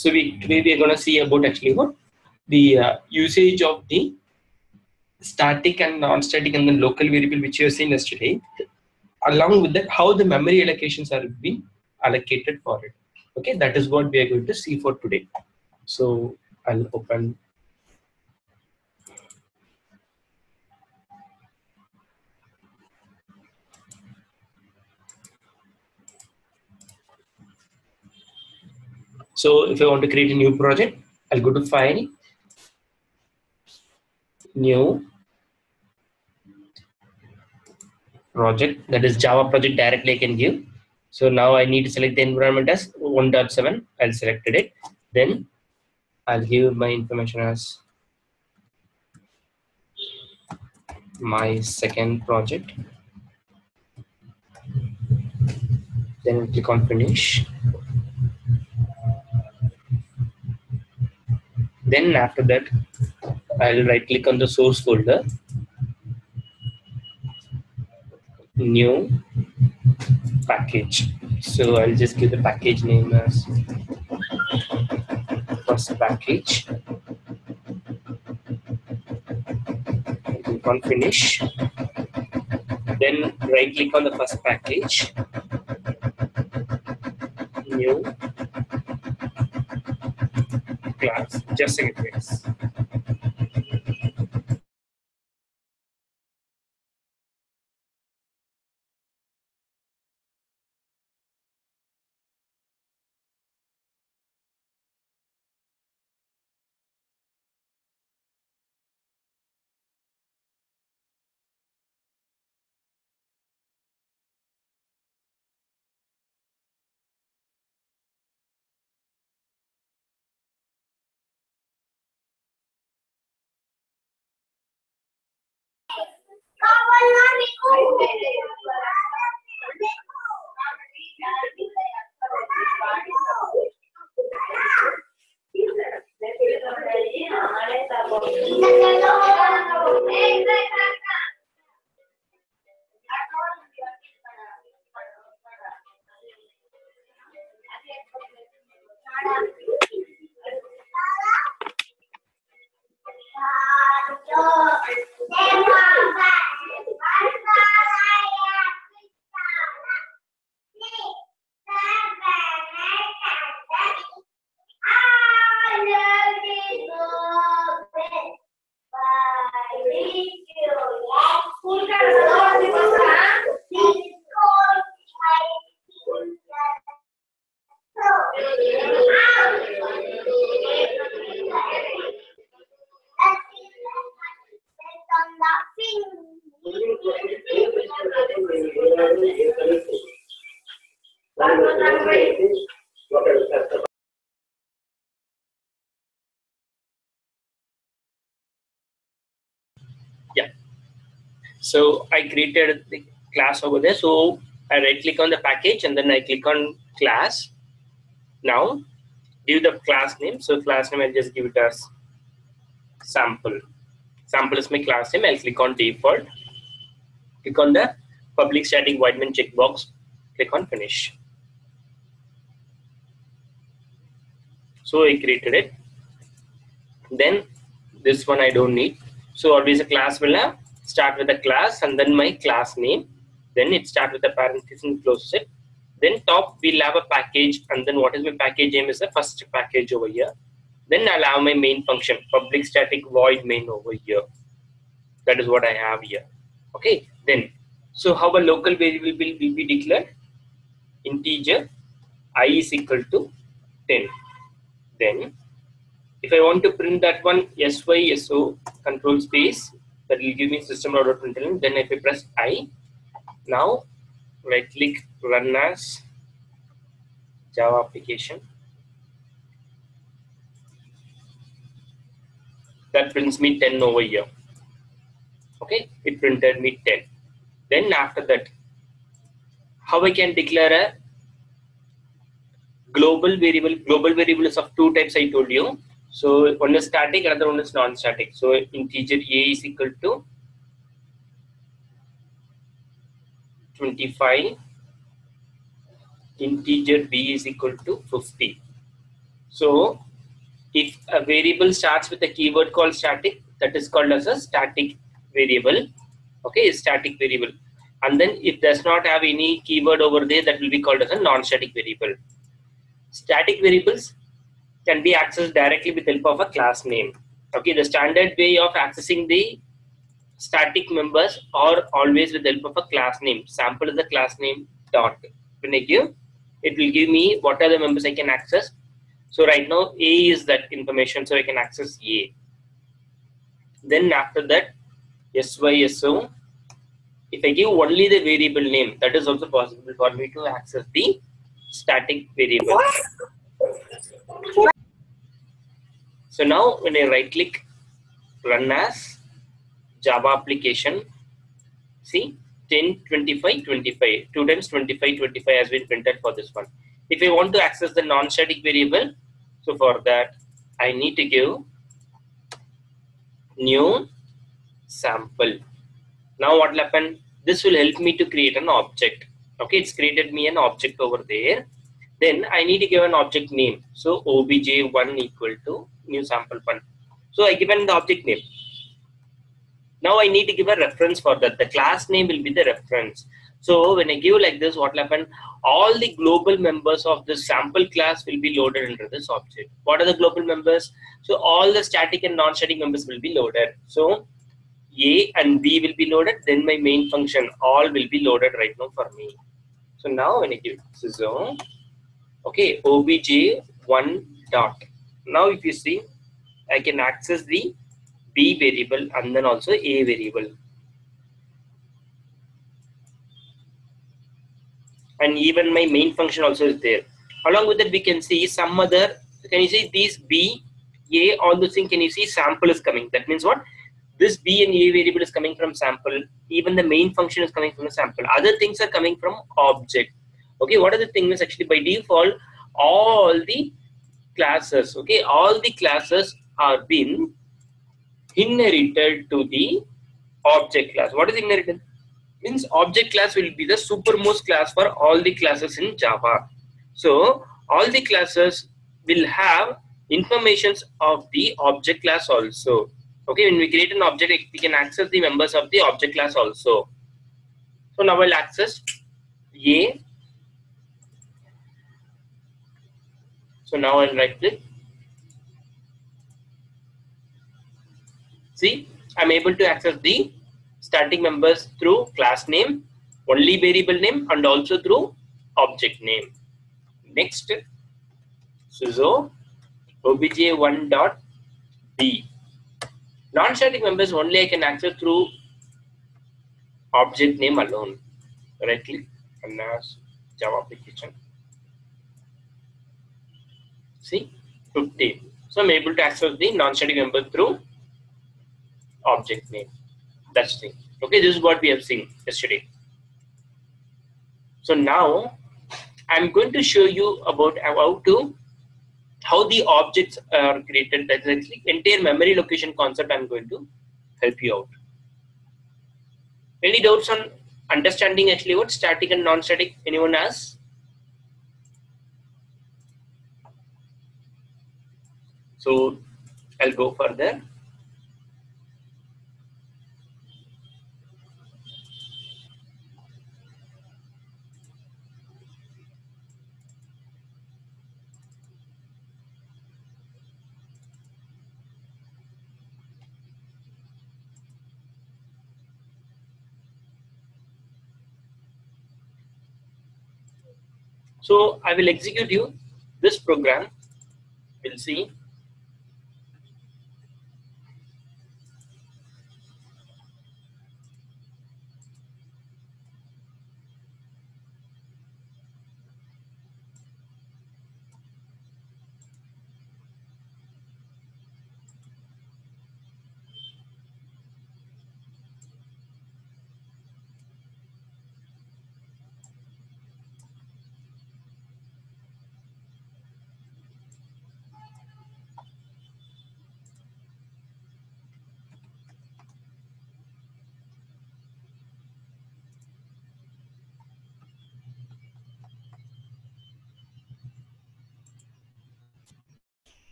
So we today we are going to see about actually what the uh, usage of the static and non-static and the local variable which you have seen yesterday. Along with that, how the memory allocations are being allocated for it. Okay, that is what we are going to see for today. So I'll open So if I want to create a new project, I'll go to file, new project, that is Java project directly I can give. So now I need to select the environment as 1.7, I'll selected it. Then I'll give my information as my second project. Then click on finish. Then after that, I'll right click on the source folder, new package. So I'll just give the package name as first package. Click on finish. Then right click on the first package, new class. Just a second, please. Created the class over there. So I right click on the package and then I click on class. Now give the class name. So class name I'll just give it as sample. Sample is my class name. I'll click on default. Click on the public static void main checkbox. Click on finish. So I created it. Then this one I don't need. So always a class will have start with a class and then my class name. Then it start with a parenthesis and closes it. Then top we'll have a package and then what is my package name is the first package over here. Then I'll have my main function public static void main over here. That is what I have here. Okay. Then so how a local variable will, will be declared? Integer i is equal to 10. Then if I want to print that one SYSO control space that will give me system out println then if I press I now right click run as Java application. That prints me 10 over here. Okay it printed me 10 then after that how I can declare a global variable global variables of two types I told you so one is static, another one is non-static. So integer a is equal to 25, integer b is equal to 50. So if a variable starts with a keyword called static, that is called as a static variable. Okay, static variable. And then it does not have any keyword over there, that will be called as a non-static variable. Static variables can be accessed directly with help of a class name. Okay, the standard way of accessing the static members are always with the help of a class name. Sample is the class name dot. When I give, it will give me what are the members I can access. So right now A is that information, so I can access A. Then after that, SYSO, if I give only the variable name, that is also possible for me to access the static variable. So now when I right click, run as Java application, see 10, 25, 25, 2 times 25, 25 has been printed for this one. If I want to access the non-static variable, so for that I need to give new sample. Now what will happen? This will help me to create an object. Okay, it's created me an object over there. Then I need to give an object name. So obj1 equal to new sample one. So I given the object name. Now I need to give a reference for that. The class name will be the reference. So when I give like this, what will happen? All the global members of the sample class will be loaded into this object. What are the global members? So all the static and non-static members will be loaded. So A and B will be loaded. Then my main function all will be loaded right now for me. So now when I give so uh, okay obj one dot. Now if you see, I can access the B variable and then also A variable. And even my main function also is there. Along with that, we can see some other, can you see these B, A, all those things, can you see sample is coming. That means what? This B and A variable is coming from sample. Even the main function is coming from the sample. Other things are coming from object. Okay, what are the things actually by default? All the classes, okay, all the classes are been inherited to the object class. What is inherited? Means object class will be the supermost class for all the classes in Java. So all the classes will have informations of the object class also. Okay, when we create an object, we can access the members of the object class also. So now I'll access A. So now I'll right click See, I'm able to access the static members through class name, only variable name, and also through object name. Next, SYSO obj1 dot b. Non-static members only I can access through object name alone. Right click and as Java application. See, 15. So I'm able to access the non-static member through object name. That's the thing. Okay, this is what we have seen yesterday. So now I'm going to show you about how to how the objects are created. That's actually entire memory location concept. I'm going to help you out. Any doubts on understanding actually what static and non-static? Anyone has? So I'll go further. So I will execute you this program. We'll see.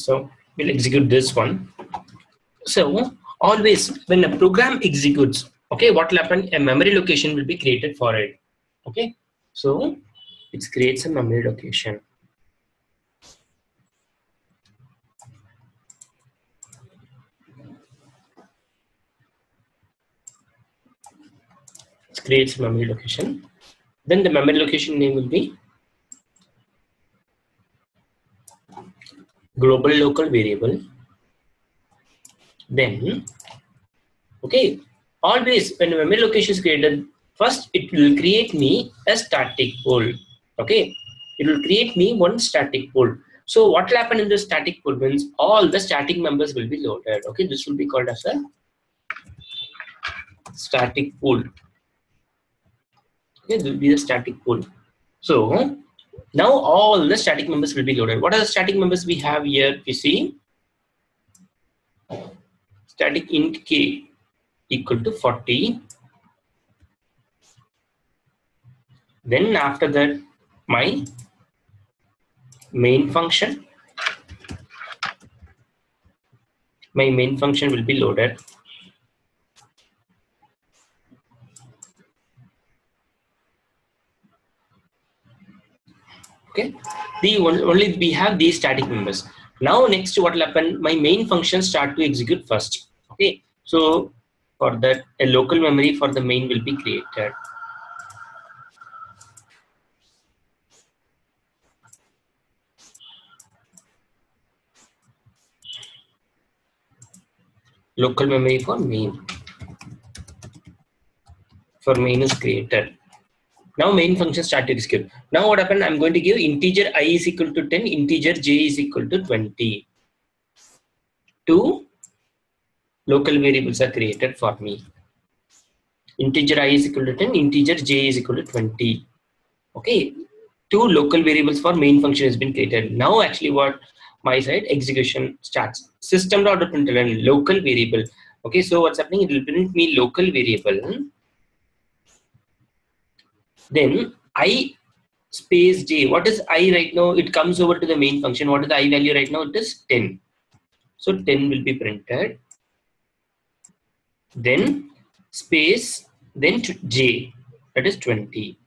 So we'll execute this one. So always when a program executes, okay, what will happen? A memory location will be created for it. Okay, so it creates a memory location. It creates a memory location. Then the memory location name will be global local variable. Then okay always when memory location is created first it will create me a static pool okay? It will create me one static pool so what will happen in the static pool means all the static members will be loaded okay? This will be called as a static pool okay this will be a static pool so now all the static members will be loaded. What are the static members we have here? You see, static int k equal to 40. Then after that, my main function, my main function will be loaded. Okay? The only we have these static members. Now next what will happen? My main function start to execute first. Okay? So for that a local memory for the main will be created. Local memory for main. For main is created now main function start to execute. Now what happened? I'm going to give integer i is equal to 10, integer j is equal to 20. Two local variables are created for me. Integer i is equal to 10, integer j is equal to 20. Okay, two local variables for main function has been created. Now actually what my side execution starts. System dot println local variable. Okay, so what's happening? It will print me local variable then i space j. What is i right now? It comes over to the main function. What is the i value right now? It is 10 so 10 will be printed. Then space then j. That is 20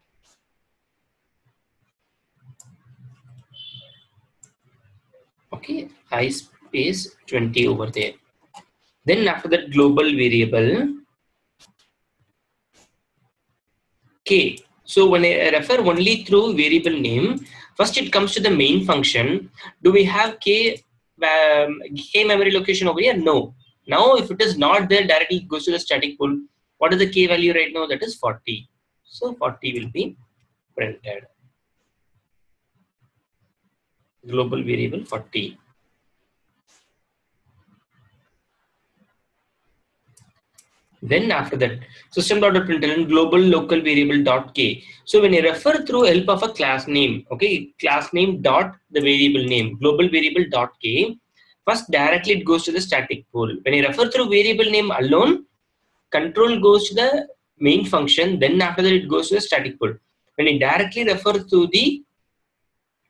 okay i space 20 over there. Then after that global variable k so when I refer only through variable name, first it comes to the main function. Do we have k, um, k memory location over here? No. Now if it is not there, directly goes to the static pool. What is the k value right now? That is 40. So 40 will be printed. Global variable 40. Then after that, system.println global local variable dot k. So when you refer through help of a class name, okay, class name dot the variable name, global variable dot k, first directly it goes to the static pool. When you refer through variable name alone, control goes to the main function, then after that it goes to the static pool. When you directly refer to the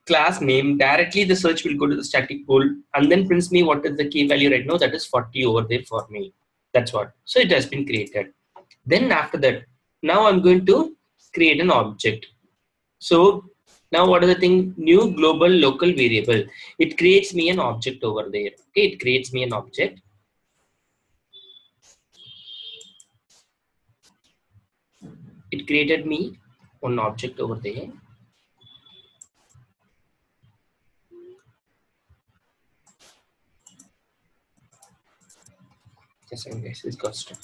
class name, directly the search will go to the static pool and then prints me what is the key value right now, that is 40 over there for me. That's what. So it has been created. Then after that, now I'm going to create an object. So now what is the thing? New global local variable. It creates me an object over there. Okay, it creates me an object. It created me one object over there. Case it got stuck.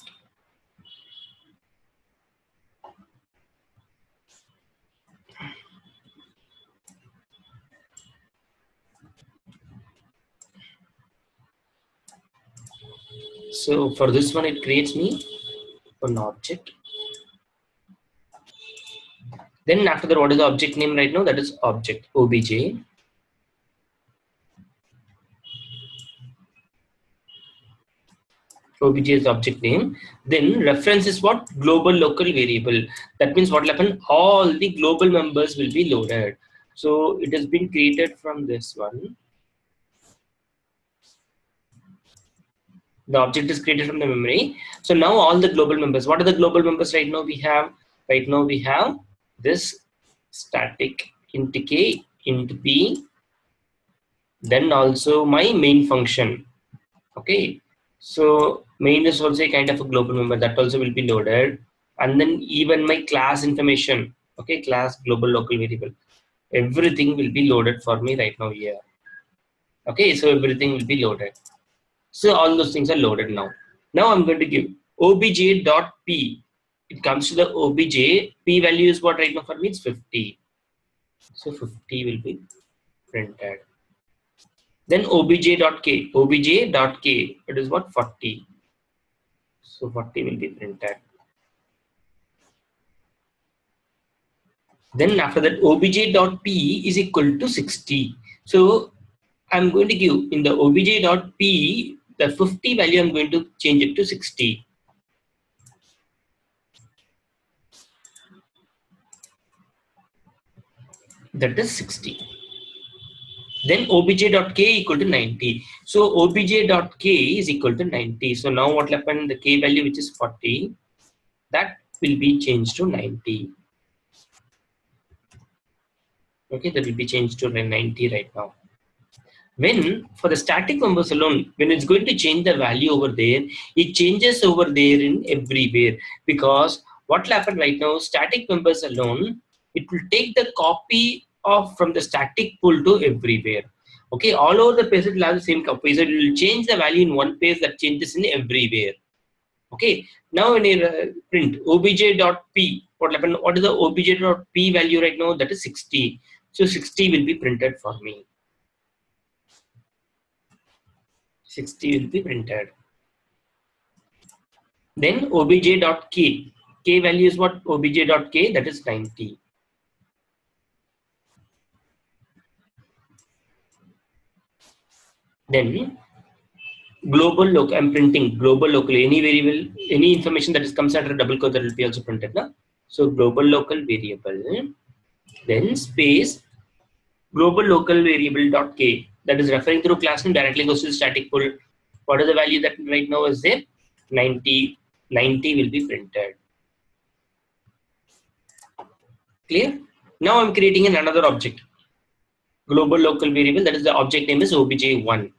So for this one, it creates me an object. Then after that, what is the object name right now? That is object obj. Obj is object name. Then reference is what? Global local variable. That means what will happen? All the global members will be loaded. So it has been created from this one. the object is created from the memory. So now all the global members, what are the global members right now we have? Right now we have this static int k, int p, then also my main function. Okay, so main is also a kind of a global member that also will be loaded. And then even my class information, okay, class global local variable, everything will be loaded for me right now here. Okay, so everything will be loaded. So all those things are loaded now. Now I'm going to give obj.p. It comes to the obj. P value is what right now for me it's 50. So 50 will be printed. Then obj.k. obj.k. It is what 40. So 40 will be printed. Then after that obj.p is equal to 60. So I'm going to give in the obj.p the 50 value I'm going to change it to 60. That is 60. Then obj.k equal to 90. So obj.k is equal to 90. So now what will happen? The k value which is 40, that will be changed to 90. Okay, that will be changed to 90 right now when for the static members alone when it's going to change the value over there it changes over there in everywhere because what will happen right now static members alone it will take the copy of from the static pool to everywhere okay all over the page it will have the same copy so it will change the value in one page that changes in everywhere okay now when you uh, print obj.p what will happen what is the obj.p value right now that is 60 so 60 will be printed for me 60 will be printed. Then obj.k. K value is what? obj.k that is 90. Then global local, I'm printing global local, any variable, any information that is comes under double quote that will be also printed. Na? So global local variable, then space global local variable dot k that is referring through class name directly goes to the static pool. What is the value that right now is there? 90, 90 will be printed. Clear? Now I'm creating an another object. Global local variable, that is the object name is obj1.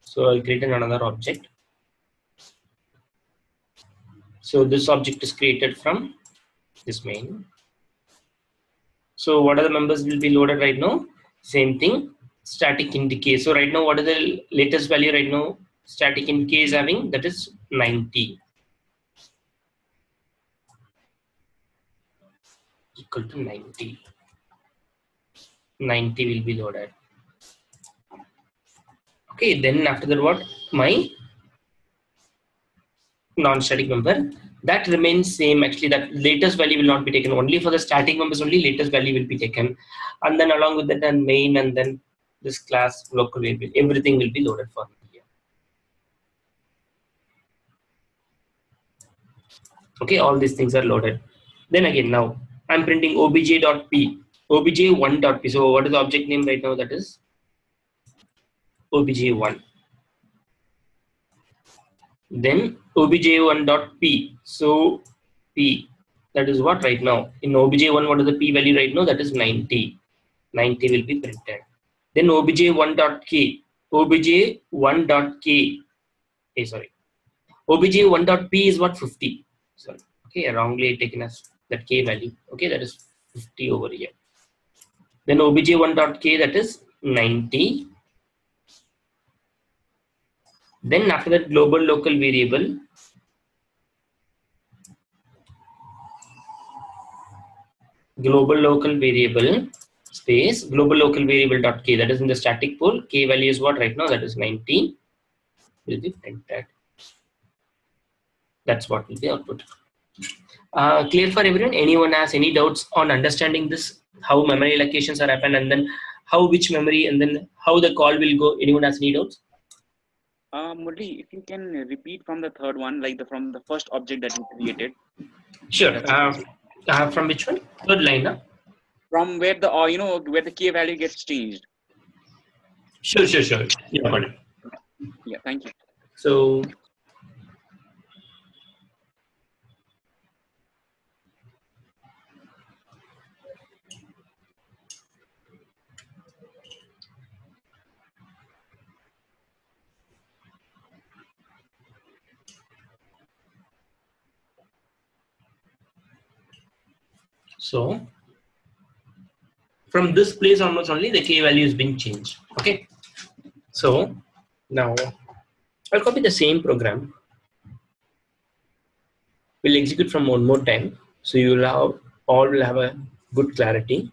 So I'll create another object. So this object is created from this main. So what are the members will be loaded right now? Same thing, static k. So right now, what is the latest value right now? Static k is having that is 90 equal to 90. 90 will be loaded. Okay, then after that, what? My non-static member. That remains same. Actually that latest value will not be taken. Only for the static members only latest value will be taken. And then along with that then main and then this class local variable everything will be loaded for me. Here okay all these things are loaded. Then again now i'm printing obj.p obj1.p so what is the object name right now? That is obj1 then obj1.p so p that is what right now? In obj1 what is the p value right now? That is 90 90 will be printed. Then obj1.k, obj1.k, hey, sorry, obj1.p is what? 50. Sorry, okay, wrongly taken as that k value. Okay, that is 50 over here. Then obj1.k that is 90. Then after that global local variable. Global local variable space. Global local variable dot k. That is in the static pool. K value is what right now? That is 19 will be printed that's what will be output. Uh, clear for everyone? Anyone has any doubts on understanding this? How memory allocations are happen and then how which memory and then how the call will go? Anyone has any doubts uh, Murali, if you can repeat from the third one, like the from the first object that you created. Sure. Uh, uh, from which one? Third line. Huh? from where the or uh, you know where the k value gets changed. Sure, sure, sure. Yeah, got it. Yeah, thank you. So So from this place onwards only the k value has been changed. Okay. So now I'll copy the same program. We'll execute from one more time. So you will have all will have a good clarity.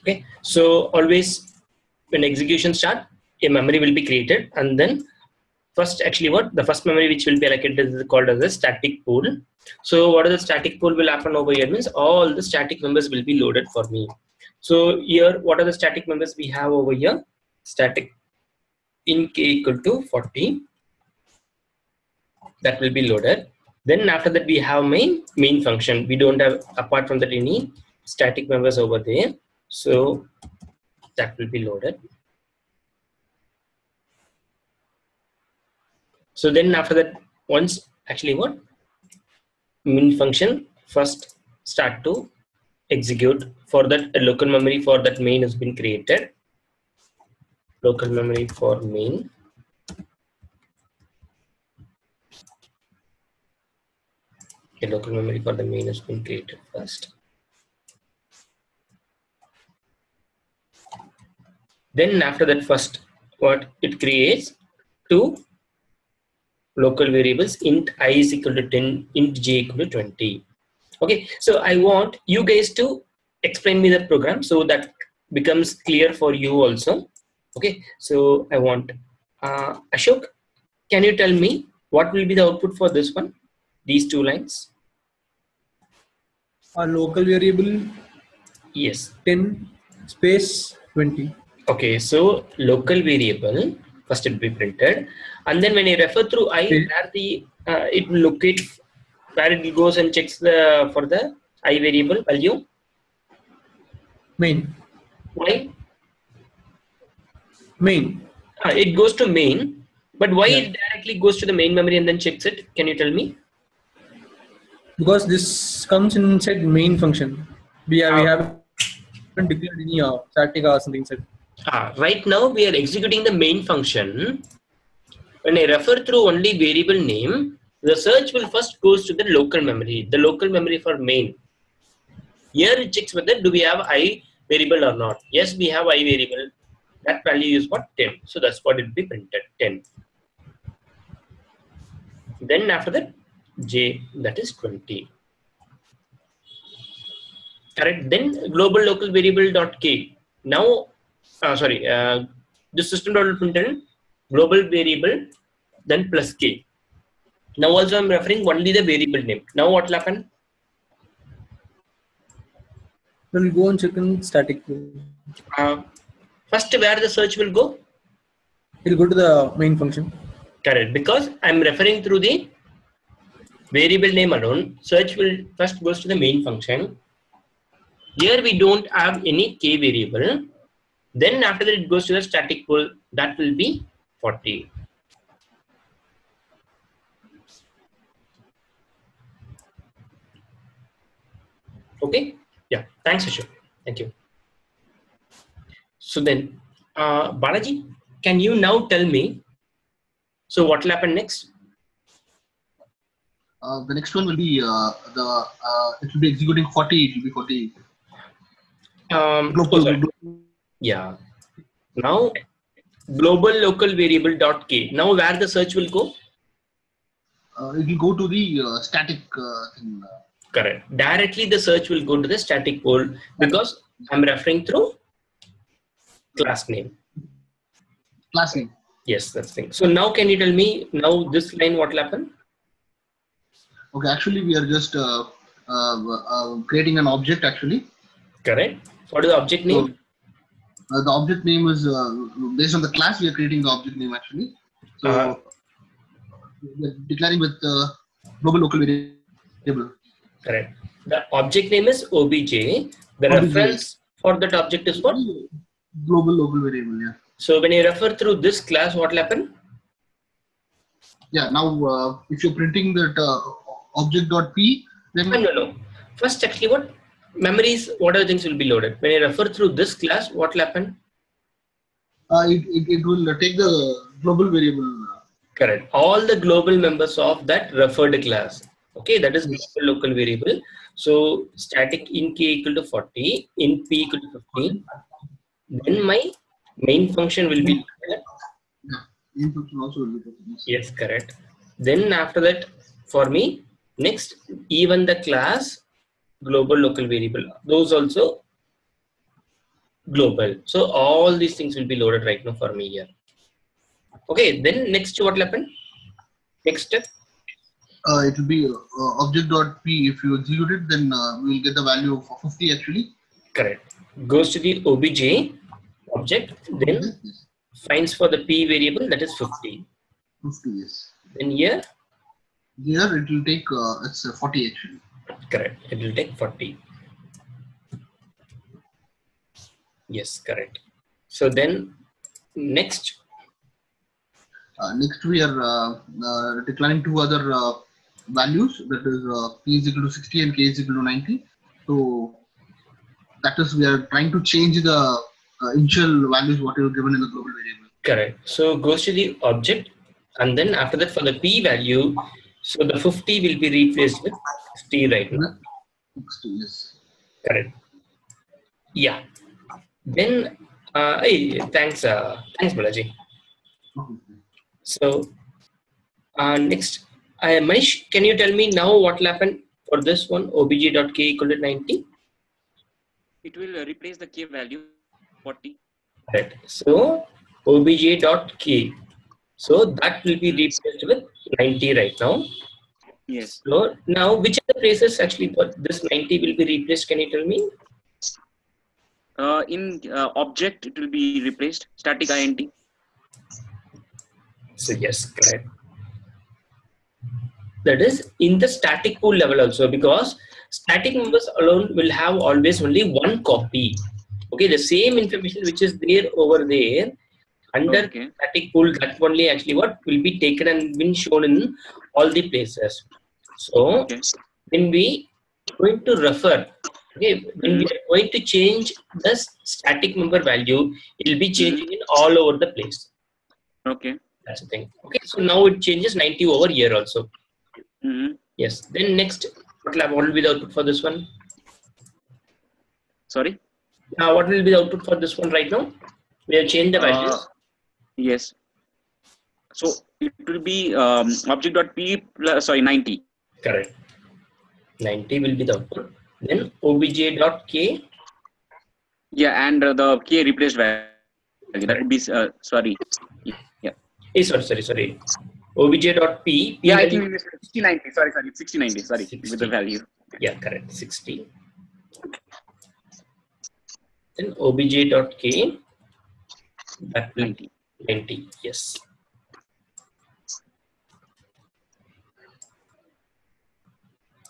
Okay? So always when execution start a memory will be created and then first actually what? The first memory which will be allocated is called as a static pool. So what is the static pool will happen over here means all the static members will be loaded for me. So here what are the static members we have over here? Static int k equal to 40 that will be loaded. Then after that we have main main function. We don't have apart from that any static members over there so that will be loaded. So then after that, once actually what min function first start to execute for that local memory for that main has been created. Local memory for main. the local memory for the main has been created first. Then after that first what it creates two local variables int i is equal to 10 int j equal to 20 okay so i want you guys to explain me the program so that becomes clear for you also. Okay so i want uh, ashok can you tell me what will be the output for this one these two lines? A local variable yes. 10 space 20 Okay, so local variable first it will be printed, and then when you refer through i, where the uh, it will locate where it goes and checks the for the i variable value. main Why? main Uh, it goes to main, but why Yeah. it directly goes to the main memory and then checks it? Can you tell me? because this comes inside main function we have we Ah. haven't declared any uh, static or something set Ah, right now we are executing the main function. When I refer through only variable name, the search will first goes to the local memory, the local memory for main. Here it checks whether do we have i variable or not. Yes, we have i variable. That value is what 10. So that's what it will be printed 10. Then after that j that is 20. Correct. Then global local variable dot k. Now uh, sorry, uh, the system dot println global variable then plus k. Now also I'm referring only the variable name. Now what will happen? we'll go and check in static. Uh, first where the search will go? it'll go to the main function Correct. Because I'm referring through the variable name alone. Search will first goes to the main function. Here we don't have any k variable. Then after that it goes to the static pool. That will be 40. Okay. Yeah. Thanks, Ashok. Thank you. So then, uh, Balaji, can you now tell me So what will happen next? Uh, the next one will be uh, the uh, it will be executing 40. It will be 40. Um, Global, oh, sorry. Yeah. Now global local variable dot k. Now where the search will go? uh, it will go to the uh, static uh, thing. Correct. Directly the search will go to the static pool because I'm referring through class name. class name. Yes, that's the thing. So now can you tell me now this line what will happen? Okay, actually we are just uh, uh, uh, creating an object actually. Correct. What is the object name? Uh, the object name is uh, based on the class we are creating the object name actually. So Uh-huh. we are declaring with uh, global local variable. Correct. The object name is obj. The OBJ. reference for that object is what? Global local variable. Yeah. So when you refer through this class, what will happen? Yeah. Now uh, if you're printing that uh, object dot p, then No, no, no. First, actually, what memories, what other things will be loaded? When you refer through this class, what will happen? uh, it, it, it will take the global variable. uh, Correct. All the global members of that referred class. Okay, that is global local variable. So static int k equal to 40, int p equal to 15. Then my main function will be Yeah. In function also will be yes, correct. Then after that, for me, next even the class global local variable. Those also global. So all these things will be loaded right now for me here. Okay, then next what will happen? Next step. Uh, it will be uh, object dot p. If you execute it, then uh, we will get the value of 50 actually. Correct. Goes to the obj object, then Yes. finds for the p variable that is 50. 50 yes. Then here, Here it will take uh, it's uh, 40 actually. Correct. It will take 40. Yes, correct. So then next, Uh, next we are uh, uh, declaring two other uh, values that is uh, p is equal to 60 and k is equal to 90. So that is we are trying to change the uh, initial values what you given in the global variable. correct. So goes to the object, and then after that for the p value, so the 50 will be replaced with 50 right now. 60 yes. Correct. Yeah. Then, uh, hey, thanks, uh, thanks, Balaji. So, uh, next, uh, Manish, can you tell me now what will happen for this one, obj.k equal to 90? It will replace the k value 40. Right. So, obj.k. So, that will be replaced with 90 right now. Yes. So, now, which are the places actually for this 90 will be replaced? Can you tell me? Uh, in uh, object, it will be replaced static int. So yes, correct. That is in the static pool level also because static members alone will have always only one copy. Okay, the same information which is there over there under Okay. static pool that only actually what will be taken and been shown in all the places. So Okay. when we going to refer, okay, when we are going to change the static member value, it will be changing in all over the place. Okay. That's the thing. Okay, so now it changes 90 over here also. hmm Yes. Then next, what will, what will be the output for this one? Sorry. Uh, what will be the output for this one right now? We have changed the values. Uh, yes. So it will be um, object.p plus sorry 90. Correct. 90 will be the output. Then k. Yeah, and uh, the k replaced value that would be uh, sorry. Yeah. Eh, sorry, sorry, sorry. dot P Yeah, I think it's 60 90. Sorry, sorry. 60 90. Sorry, 60. with the value. Yeah, correct. 60. Then obj.k. That will 90. 90. Yes.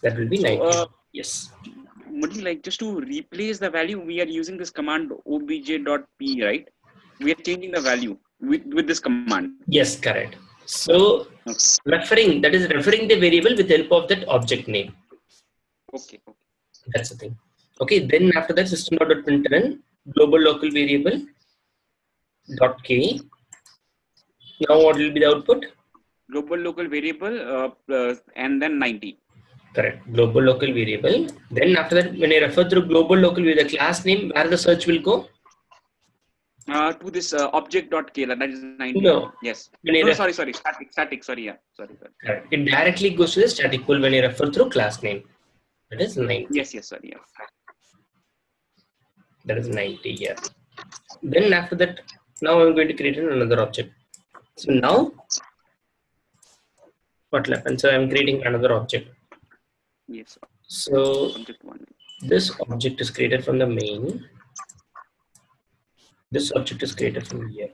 That will be 90. uh, yes. Murali, like just to replace the value, we are using this command obj.p, right? We are changing the value with, with this command. Yes, correct. So referring that is referring the variable with help of that object name. Okay. okay. That's the thing. Okay. Then after that, system.println global local variable dot k. Now what will be the output? global local variable uh, plus, and then 90. Correct. Global local variable. Then after that, when I refer to global local with the class name, where the search will go? Uh, to this uh, object.k, that is 90. No. Yes. No, sorry, sorry. Static, static. Sorry, yeah. Sorry, sorry. Correct. It directly goes to the static pool when I refer through class name. That is 90. Yes, yes, sorry. Yeah. That is 90 here. Then after that, now I'm going to create another object. So now, what will happen? So I'm creating another object. Yes. So Object one. this object is created from the main. This object is created from here.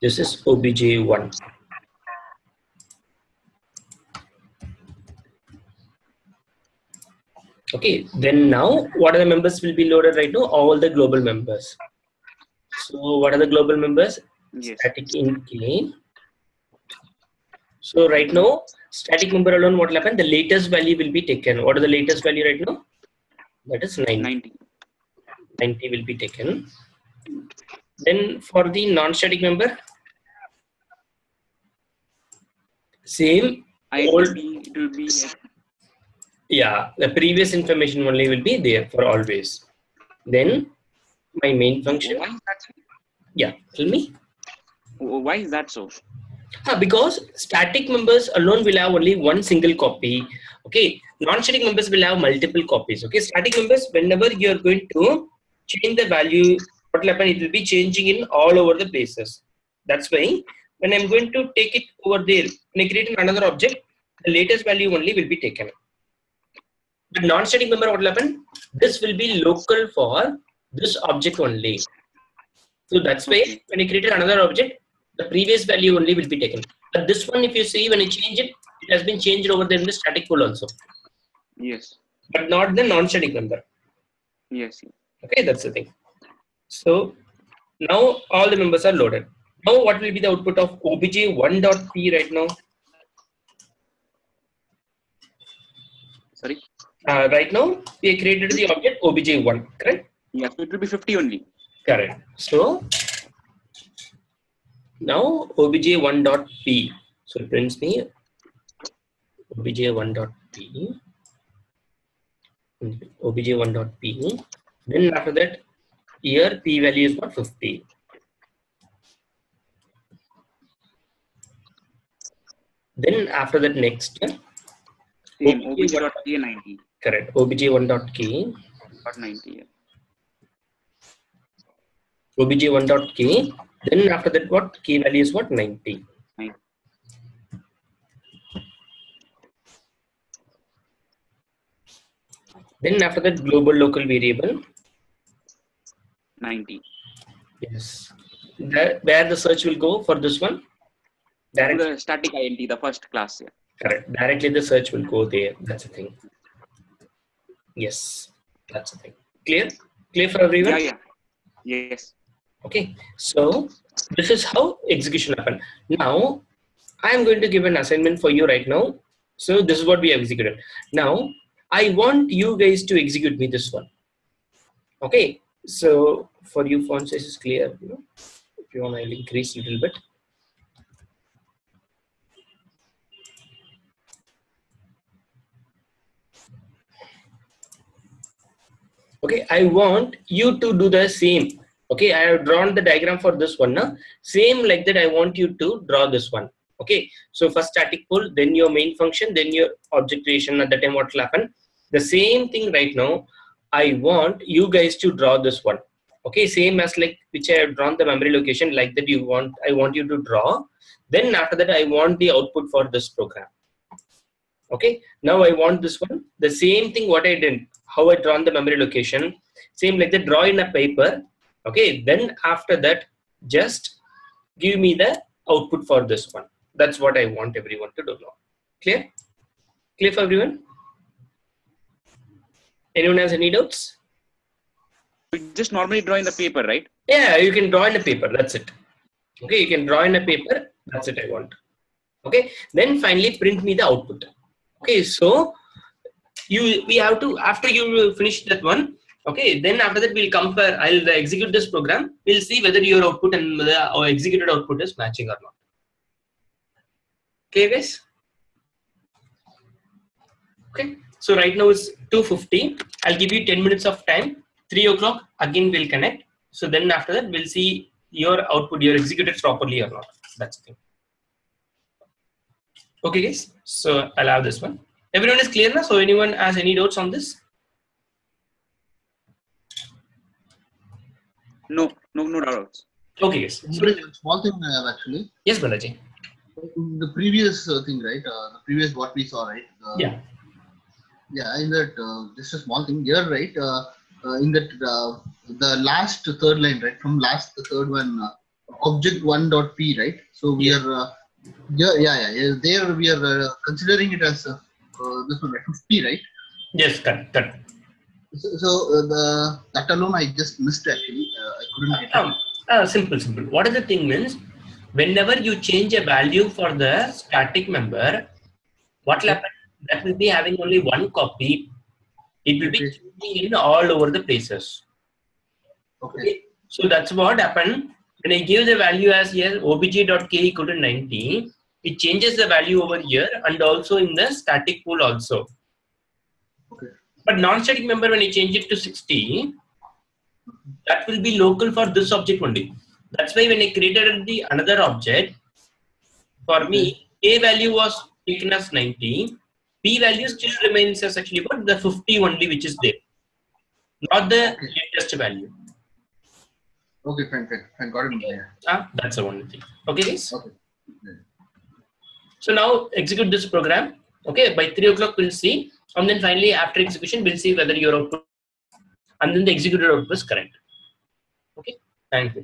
This is obj1. Okay, then now what are the members will be loaded right now? All the global members. So what are the global members? Yes. Static int K. So right now, static member alone, what will happen? The latest value will be taken. What are the latest value right now? That is 90. 90. 90 will be taken. Then for the non-static member, same. I Old- be, it will be Yeah, the previous information only will be there for always. Then my main function. why is that? Yeah, tell me. Why is that so? Because static members alone will have only one single copy. Okay, non-static members will have multiple copies. Okay, static members, whenever you are going to change the value, what will happen? It will be changing in all over the places. That's why when I'm going to take it over there, when I create another object, the latest value only will be taken. But non-static member, what will happen? This will be local for this object only. So that's why when you created another object, the previous value only will be taken. But this one, if you see, when you change it, it has been changed over there in the static pool also, Yes. but not the non-static member. Yes. yes. Okay, that's the thing. So now all the members are loaded. Now what will be the output of obj1.p right now? Sorry. Uh, right now we created the object obj1, correct? Yeah. So it will be 50 only. Correct. So now obj1.p. So it prints me obj1.p. obj1.p. Then after that, here p value is what 50. Then after that next, Same. Okay, what- obj.k 90. Correct obj1.k, Dot 90. Yeah. obj1.k. Then after that, what key value is what 90. Nine. Then after that, global local variable. 90. Yes. That, where the search will go for this one? Direct, the static int, the first class. Yeah. correct. Directly the search will go there. That's the thing. Yes, that's the thing. Clear? Clear for everyone? Yeah. Yeah. Yes. Okay. So this is how execution happen. Now I am going to give an assignment for you right now. So this is what we have executed. Now I want you guys to execute me this one. Okay. So for you, font size is clear. You know, if you want, I'll increase a little bit. okay i want you to do the same okay i have drawn the diagram for this one now same like that i want you to draw this one. Okay so first static pool then your main function then your object creation at the time what will happen. The same thing right now i want you guys to draw this one. Okay same as like which i have drawn the memory location like that you want i want you to draw. Then after that i want the output for this program. Okay now i want this one. The same thing what i did how i drawn the memory location. Same like that draw in a paper okay then after that just give me the output for this one. That's what i want everyone to do now clear? Clear for everyone? Anyone has any doubts? We just normally draw in the paper, right? yeah you can draw in the paper. That's it. Okay you can draw in a paper. That's it i want. Okay then finally print me the output. Okay so you we have to after you finish that one okay then after that we'll compare i'll execute this program we'll see whether your output and the our executed output is matching or not Okay, guys. Okay. So right now it's 2.50. I'll give you 10 minutes of time. 3 o'clock, again we'll connect. So then after that, we'll see your output, you're executed properly or not. That's the thing. Okay, guys. So I'll have this one. Everyone is clear now? So anyone has any doubts on this? No, no, no doubts. Okay, guys. So, There is a small thing uh, actually. yes, Balaji. The previous uh, thing, right? Uh, the previous what we saw, right? Uh, Yeah. Yeah, in that uh, just a small thing here, right? Uh, uh, in that uh, the last third line, right? From last the third one, uh, object one dot p, right? So we Yeah. are uh, yeah, yeah, yeah, yeah. There we are uh, considering it as uh, uh, this one, right? 50, right? Yes, correct, correct. So, so uh, the that alone I just missed actually. Uh, I couldn't get Um, uh, simple, simple. What is the thing means? Whenever you change a value for the static member, what will happen? That will be having only one copy. It will be changing in all over the places. Okay. Okay. So that's what happened. When I give the value as here obj.k equal to 90, it changes the value over here and also in the static pool also. Okay. But non-static member, when I change it to 60, that will be local for this object only. That's why when I created the another object, for me, a value was taken as 90, p value still remains as actually what the 50 only which is there, not the latest value. Okay, fine, fine, fine. Got it. Yeah. Ah, that's the only thing. Okay, guys. Okay. So now execute this program. Okay, by three o'clock we'll see, and then finally after execution we'll see whether your output and then the executed output is correct. Okay, thank you.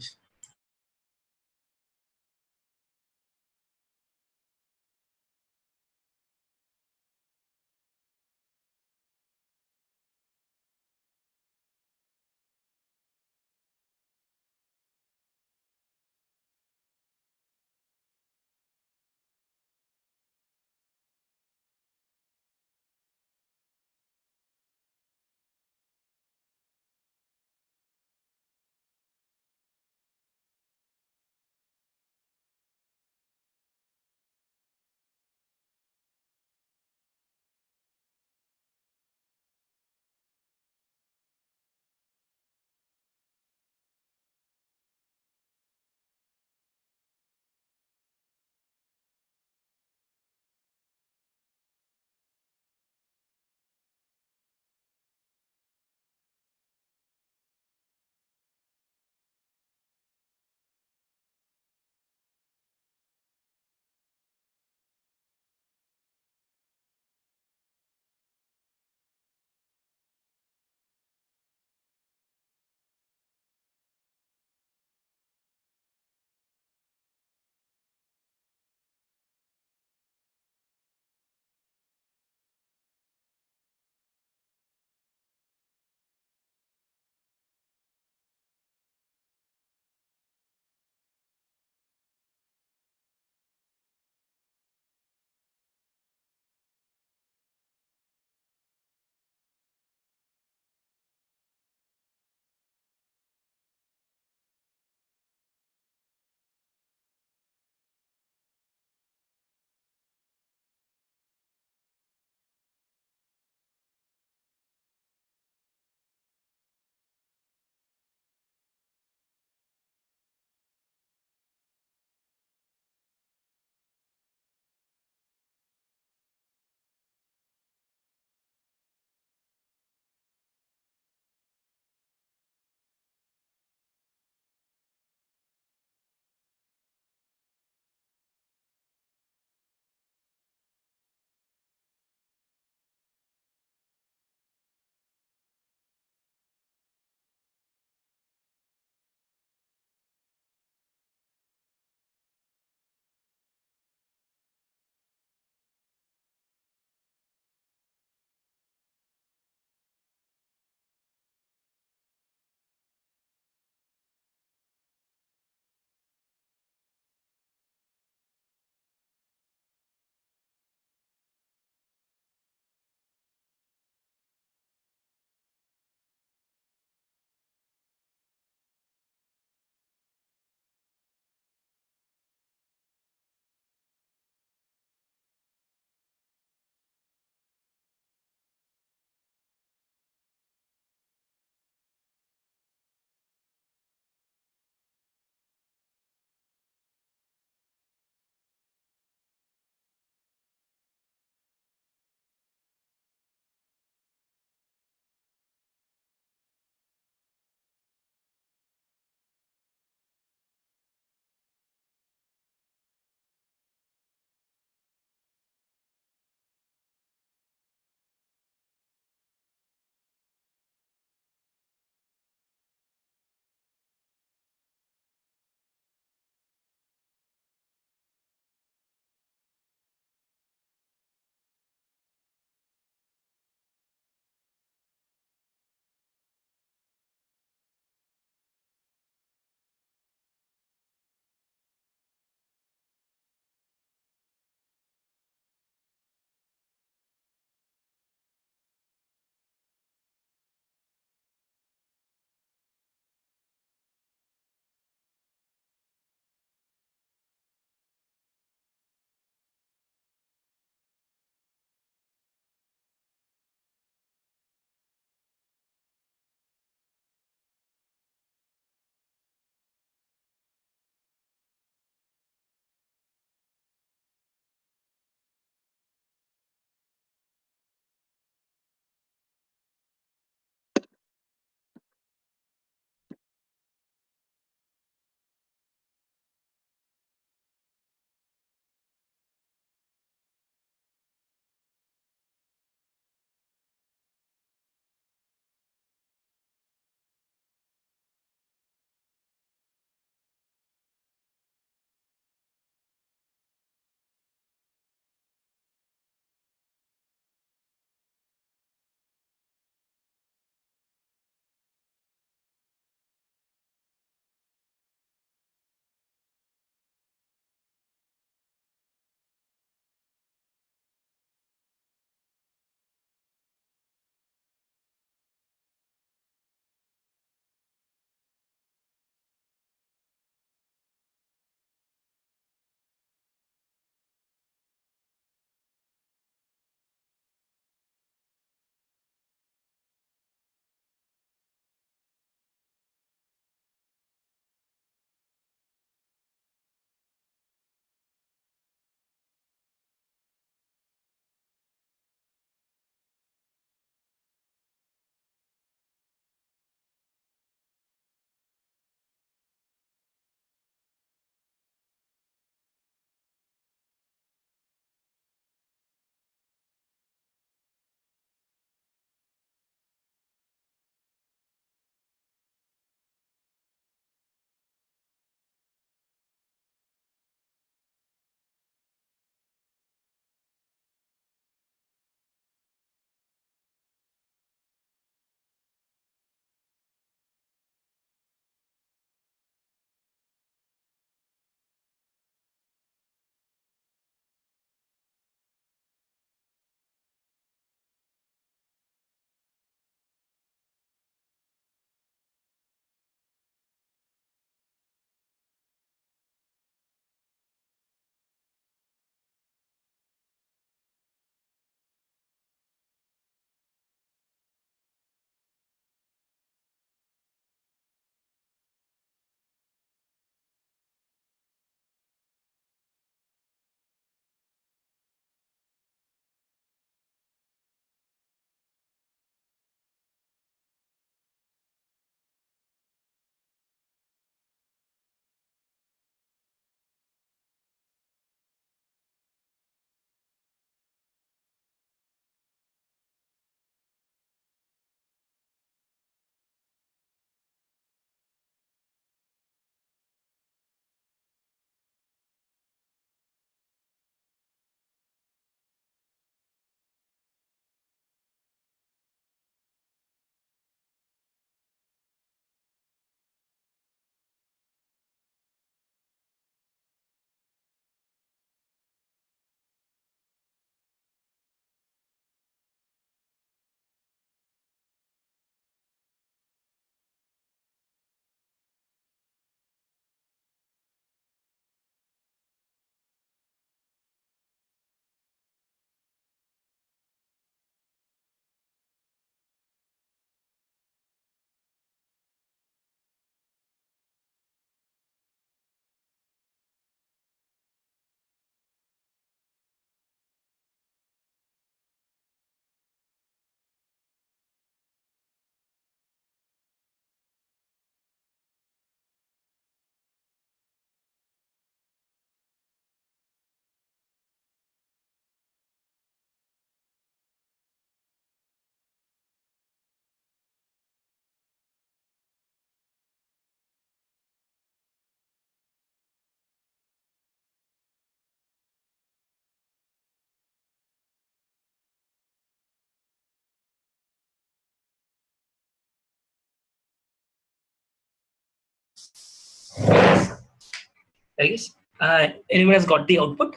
Guys uh, anyone has got the output?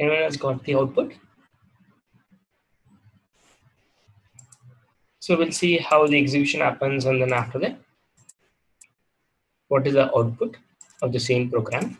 Anyone has got the output? So we'll see how the execution happens and then after that what is the output of the same program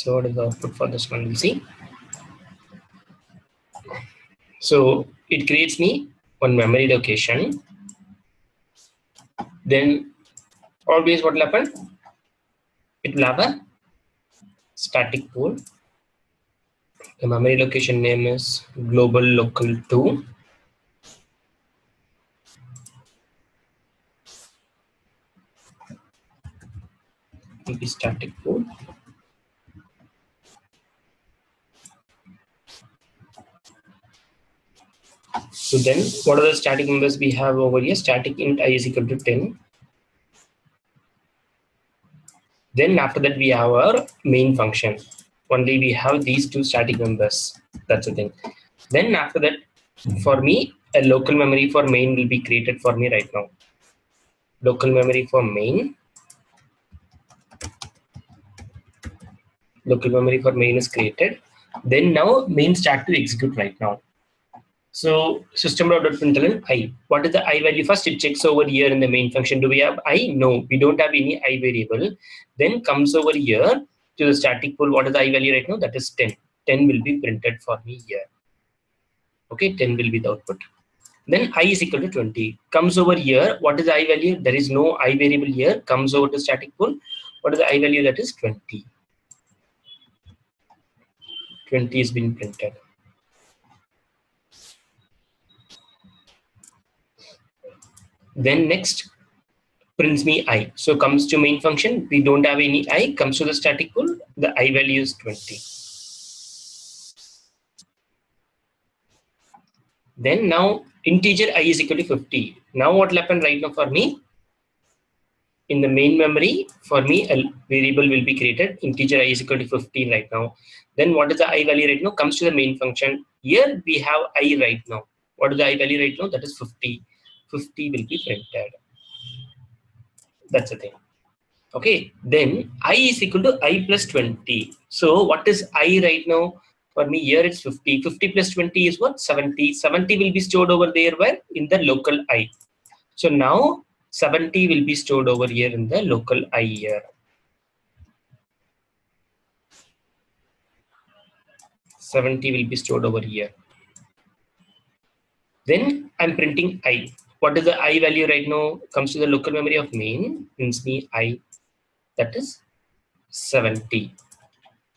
So what is the output for this one? We'll see. So it creates me one memory location. Then always what will happen? It will have a static pool. The memory location name is global local 2. Will be static pool. So then what are the static members we have over here? Static int i is equal to 10. Then after that we have our main function. Only we have these two static members. That's the thing. Then after that, for me, a local memory for main will be created for me right now. Local memory for main. Local memory for main is created. Then now main start to execute right now. So system.println i. What is the i value? First it checks over here in the main function. Do we have i? No, we don't have any i variable. Then comes over here to the static pool. What is the i value right now? That is 10. 10 will be printed for me here. Okay, 10 will be the output. Then i is equal to 20. Comes over here. What is the i value? There is no i variable here. Comes over to static pool. What is the i value? That is 20. 20 is being printed. Then next prints me i. So comes to main function. We don't have any i. Comes to the static pool. The i value is 20 then now integer i is equal to 50 now what will happen right now for me? In the main memory for me a variable will be created. Integer i is equal to 15 right now. Then what is the i value right now? Comes to the main function. Here we have i right now. What is the i value right now? That is 50 50 will be printed. That's the thing. Okay, then i is equal to i plus 20. So what is i right now? For me here it's 50. 50 plus 20 is what? 70. 70 will be stored over there where? In the local i. So now 70 will be stored over here in the local i here. Seventy will be stored over here. Then I'm printing i what is the i value right now comes to the local memory of main means me i that is 70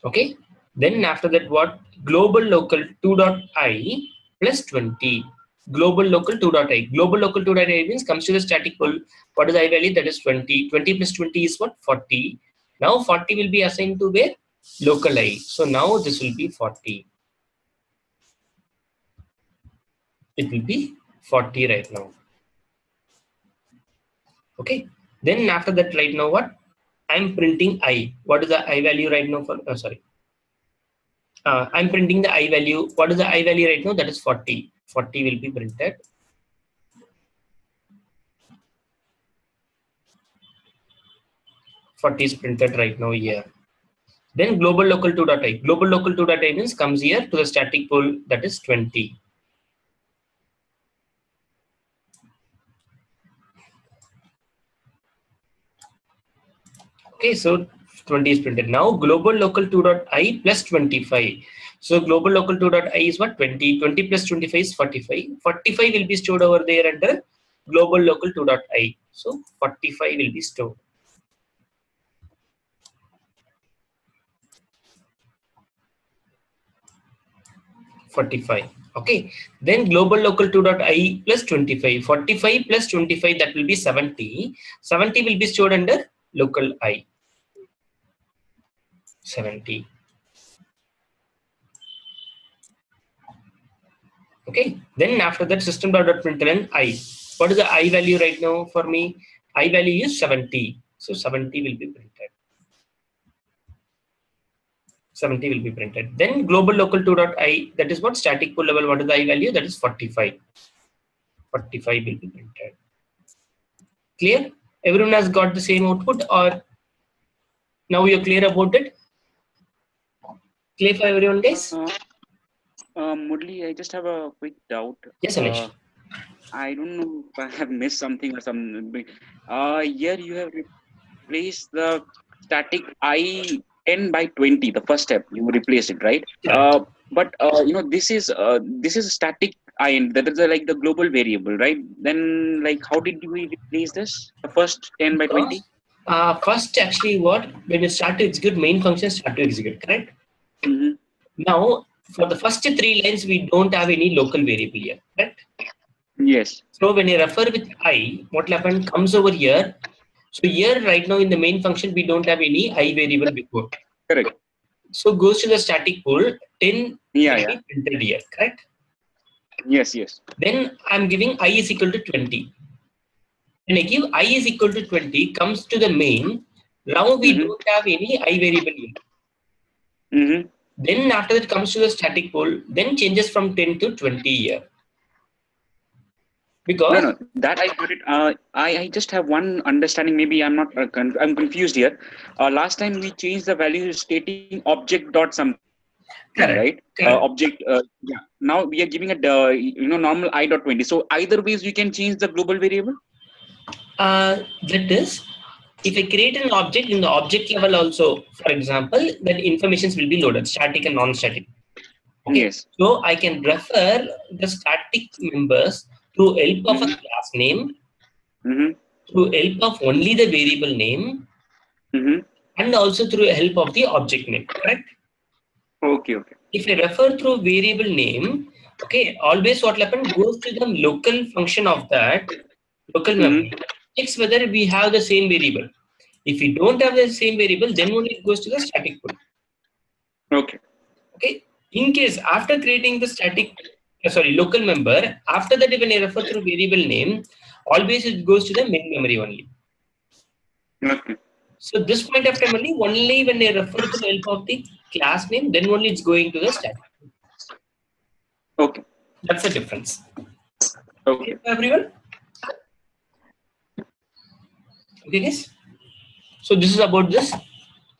okay? Then after that what? Global local 2 dot i plus 20 global local 2 dot i. Global local 2 dot i means comes to the static pool what is i value? That is 20 20 plus 20 is what? 40 now 40 will be assigned to where? Local i. So now this will be 40 it will be 40 right now okay. Then after that right now what? I'm printing i. What is the i value right now for oh, sorry. Uh, i'm printing the i value. What is the i value right now? That is 40 40 will be printed. Forty is printed right now here. Then global local 2.i. Global local 2.i means comes here to the static pool that is 20. Okay, so 20 is printed. Now global local 2.i plus 25. So global local 2.i is what 20. 20 plus 25 is 45. 45 will be stored over there under global local 2.i. So 45 will be stored. Forty-five. Okay. Then global local 2.i plus 25. 45 plus 25 that will be 70. 70 will be stored under local i. 70. Okay. Then after that system dot println i. What is the i value right now for me? i value is 70. So 70 will be printed. 70 will be printed. Then global local 2.i, that is what static pool level, what is the i value? That is 45. 45 will be printed. Clear? Everyone has got the same output or now you're clear about it? Clear for everyone guys? Uh, uh, Murali, I just have a quick doubt. Yes, Anish. Uh, I don't know if I have missed something or something. Uh, here you have replaced the static i 10 by 20 the first step you replace it right uh, but uh, you know this is uh, this is a static i that is uh, like the global variable right then like how did we replace this the first 10 by 20 Uh, first, actually, what when you start to execute main function, start to execute, correct? Mhm. Now, for the first three lines, we don't have any local variable here, correct? yes So when you refer with i, what will happen comes over here. So here, right now, in the main function, we don't have any i variable before. correct So goes to the static pool, 10 yeah yeah printed here, correct? yes yes Then I'm giving i is equal to 20. When I give i is equal to 20, comes to the main. Now we Mhm. don't have any i variable here. Hmm Then after that comes to the static pool, then changes from 10 to 20 here. Because no no that i got it. Uh, i i just have one understanding. Maybe i'm not uh, i'm confused here. Uh, last time we changed the value stating object dot something Correct, right? Correct. uh, object uh, yeah. Now we are giving it uh, you know normal i dot 20 so either ways we can change the global variable? Uh, that is, if I create an object in the object level also, for example, then informations will be loaded, static and non-static. Okay. yes So I can refer the static members through help of a Mhm. class name, mm-hmm. through help of only the variable name, Mm-hmm. and also through help of the object name, correct? okay okay if I refer through variable name, okay, always what will happen goes to the local function of that local memory. Checks whether we have the same variable. If we don't have the same variable, then only it goes to the static pool. okay Okay. In case after creating the static, uh, sorry, local member, after that when I refer through variable name, always it goes to the main memory only. okay So this point of time only, only when I refer to the help of the class name, then only it's going to the static. okay That's the difference. okay Okay, everyone. Okay, guys. So this is about this.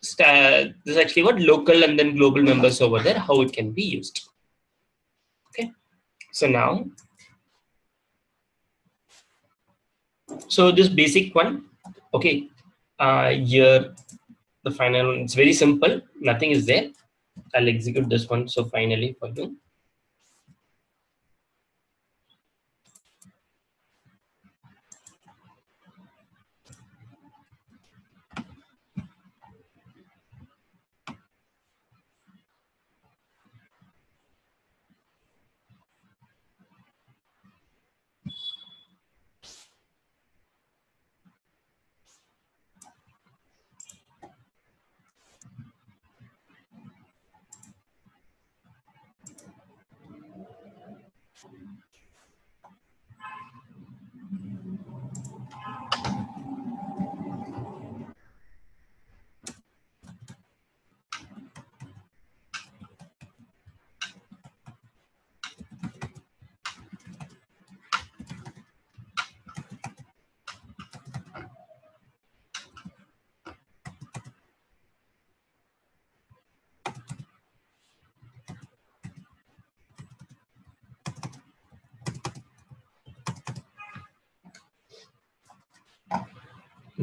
This is actually what local and then global members over there, how it can be used. Okay. So now, so this basic one, okay. Uh, here, the final one, it's very simple. Nothing is there. I'll execute this one. So finally for you.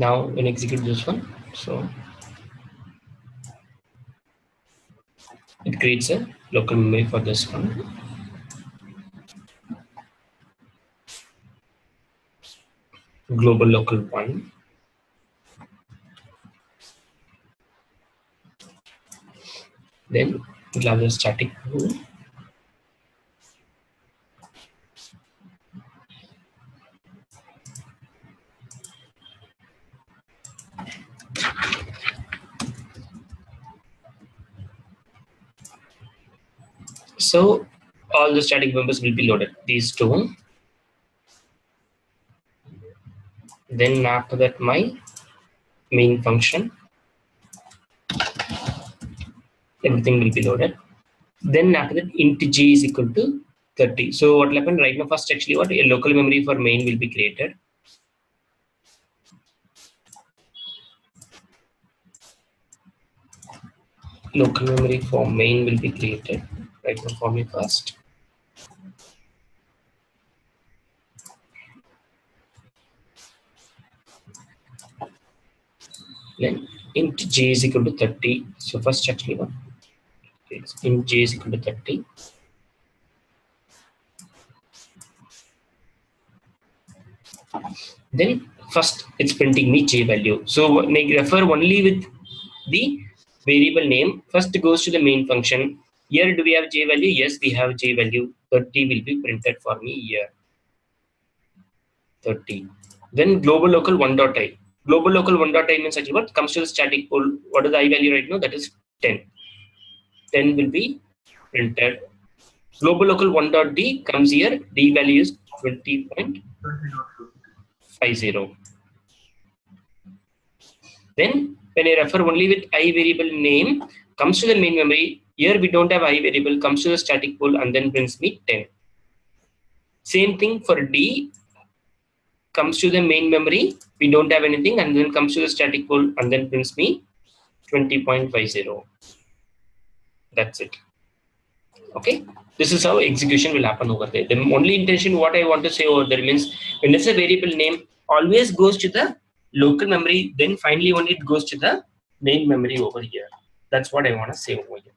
Now, when execute this one, so it creates a local memory for this one. Global local one. Then we'll have the static pool. So all the static members will be loaded. These two. Then after that, my main function. Everything will be loaded. Then after that, int g is equal to 30. So what will happen right now? First, actually, what a local memory for main will be created. Local memory for main will be created right now for me first. Then int j is equal to 30. So first actually one. Int j is equal to 30. Then first it's printing me j value. So make refer only with the variable name. First goes to the main function. Here do we have j value? Yes, we have j value. 30 will be printed for me here. 30. Then global local 1.i. Global local 1.i means what comes to the static pool. What is the i value right now? That is 10. 10 will be printed. Global local 1.d comes here. d value is 20.50. Then when I refer only with i variable name comes to the main memory. Here we don't have i variable comes to the static pool and then prints me 10. Same thing for d comes to the main memory. We don't have anything and then comes to the static pool and then prints me 20.50. That's it. Okay. This is how execution will happen over there. The only intention what I want to say over there means when a variable name always goes to the local memory then finally only it goes to the main memory over here. That's what I want to say over here.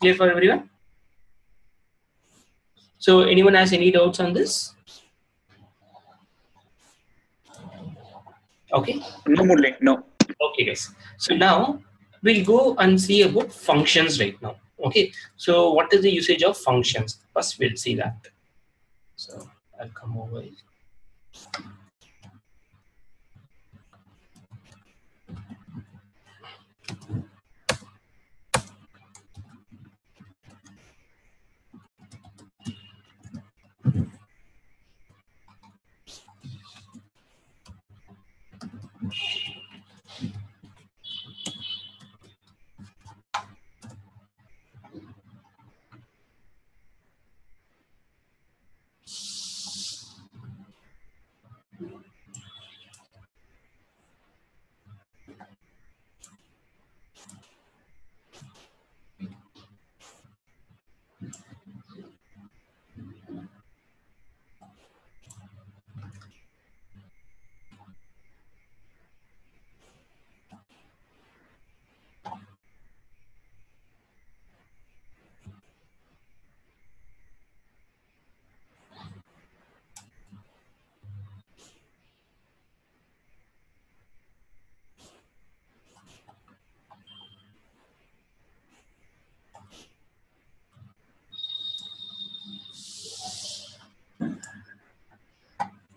Clear for everyone? So anyone has any doubts on this? Okay. No, Murali, no. Okay, guys. So now we'll go and see about functions right now. Okay. So what is the usage of functions? First, we'll see that. So I'll come over. here.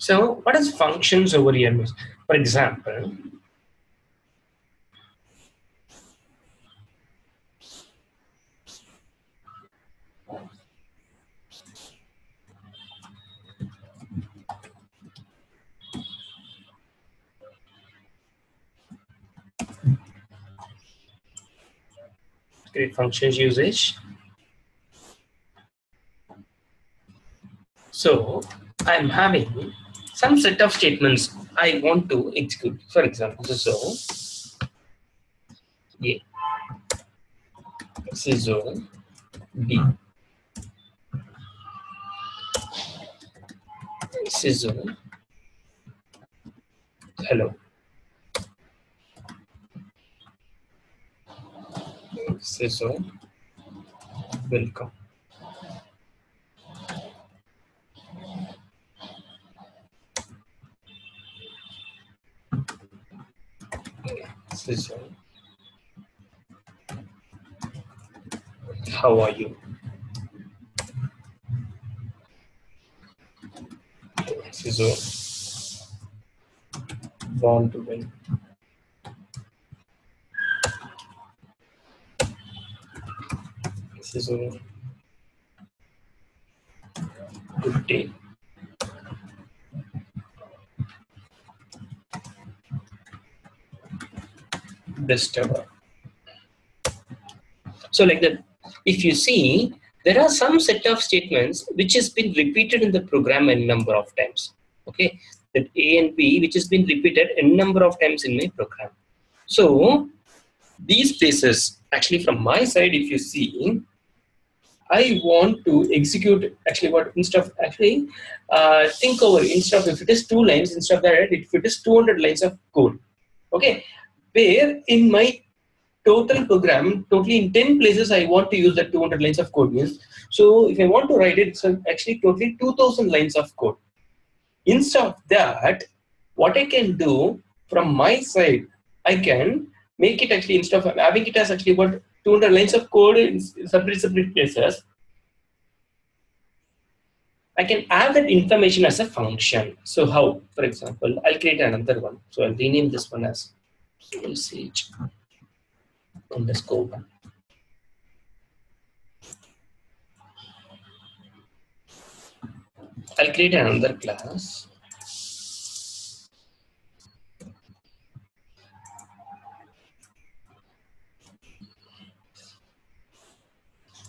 So what is functions over here? For example, create functions usage. So I'm having some set of statements I want to execute. For example, so A, so B, so hello. So welcome. This is, how are you? SYSO. Born to win. SYSO. Good day. Ever. So like that, if you see, there are some set of statements which has been repeated in the program a number of times. Okay, that A and B which has been repeated a number of times in my program. So these places, actually from my side, if you see, I want to execute actually what instead of actually uh, think over instead of if it is two lines instead of that if it is 200 lines of code. Okay, where in my total program, totally in 10 places, I want to use that 200 lines of code means. So if I want to write it, it's actually totally 2000 lines of code. Instead of that, what I can do from my side, I can make it actually instead of having it as actually what 200 lines of code in separate separate places. I can add that information as a function. So how, for example, I'll create another one. So I'll rename this one as usage underscore one. I'll create another class.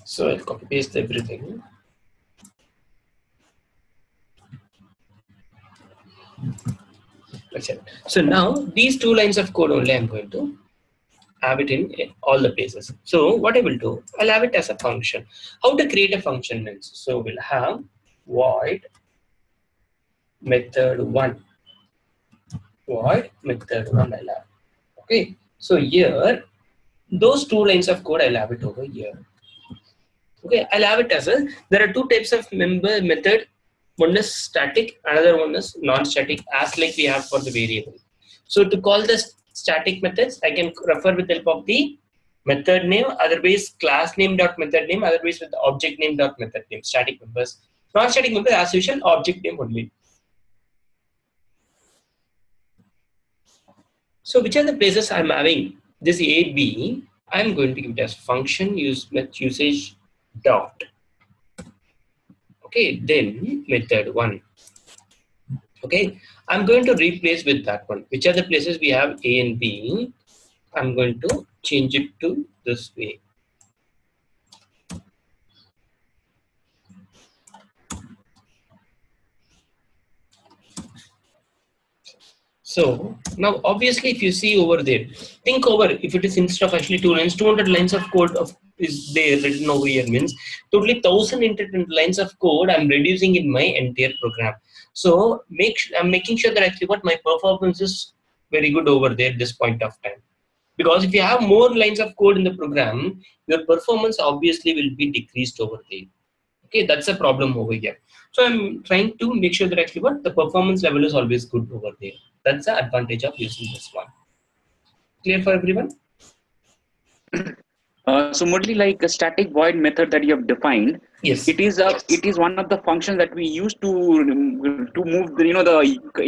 So I'll copy paste everything. So now these two lines of code only I'm going to have it in all the places. So what I will do, I'll have it as a function. How to create a function means, so we'll have void method one. Void method one I'll have. Okay, so here, those two lines of code I'll have it over here. Okay, I'll have it as a, there are two types of member method. One is static, another one is non-static as like we have for the variable. So to call this static methods, I can refer with the help of the method name, otherwise class name dot method name, otherwise with the object name dot method name, static members. Non-static members as usual, object name only. So which are the places I'm having this A, B, I'm going to give it as function use usage dot. Okay, then method one. Okay, I'm going to replace with that one. Which are the places we have A and B? I'm going to change it to this way. So now obviously if you see over there, think over if it is instead of actually two lines, 200 lines of code of is there written over here means totally 1000 lines of code I'm reducing in my entire program. So make I'm making sure that actually what my performance is very good over there this point of time. Because if you have more lines of code in the program, your performance obviously will be decreased over there. Okay, that's a problem over here. So I'm trying to make sure that actually what the performance level is always good over there. That's the advantage of using this one. Clear for everyone? Uh, so mostly like a static void method that you have defined, Yes. it is a it is one of the functions that we use to to move the, you know the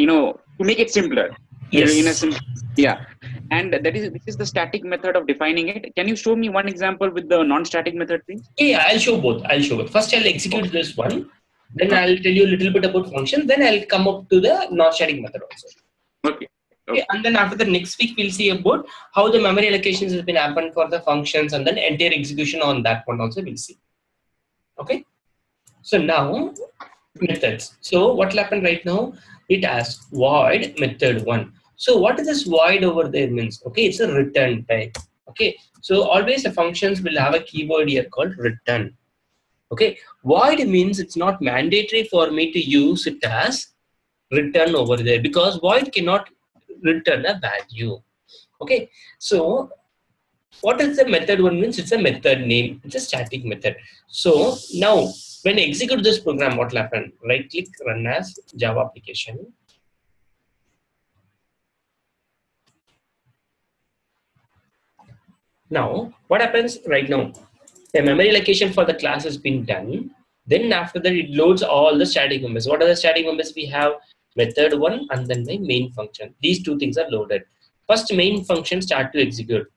you know to make it simpler. Yes. In a sim- yeah, and that is this is the static method of defining it. Can you show me one example with the non-static method, please? Yeah, I'll show both. I'll show both. First, I'll execute this one. Then I'll tell you a little bit about function. Then I'll come up to the non-static method also. Okay. Okay, and then after the next week, we'll see about how the memory allocations has been happened for the functions and then entire execution on that one also we'll see. Okay. So now methods. So what will happen right now? It has void method one. So what is this void over there means? Okay, it's a return type. Okay. So always the functions will have a keyword here called return. Okay. Void means it's not mandatory for me to use it as return over there because void cannot return a value. Okay, so what is the method one means? It's a method name. It's a static method. So now when I execute this program, what will happen? Right click, run as Java application. Now, what happens right now? The memory allocation for the class has been done. Then after that, it loads all the static members. What are the static members? We have method one and then my main function. These two things are loaded. First main function start to execute.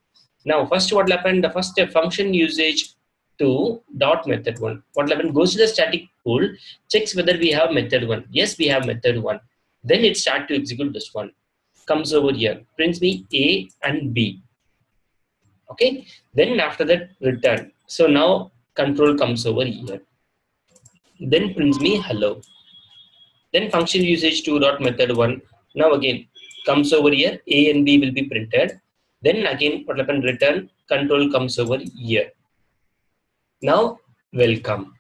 Now, first what will happen? The first function usage to dot method one. What will happen? Goes to the static pool, checks whether we have method one. Yes, we have method one. Then it start to execute this one. Comes over here, prints me A and B. Okay. Then after that, return. So now control comes over here. Then prints me hello. Then function usage to dot method one. Now again comes over here. A and B will be printed. Then again, what happen? Return control comes over here. Now welcome.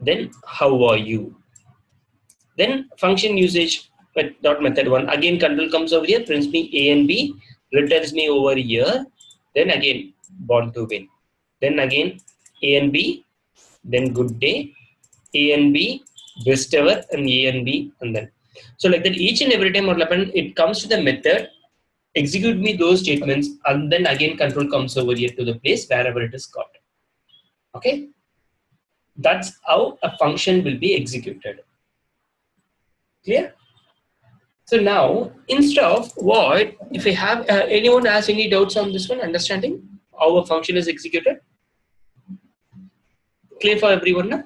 Then how are you? Then function usage dot method one. Again control comes over here. Prints me A and B. Returns me over here. Then again born to win. Then again A and B. Then good day. A and B best ever and A and B and then. So like that each and every time what will happen it comes to the method execute me those statements and then again control comes over here to the place wherever it is got okay? That's how a function will be executed. Clear? So now instead of void if we have uh, anyone has any doubts on this one understanding how a function is executed? Clear for everyone now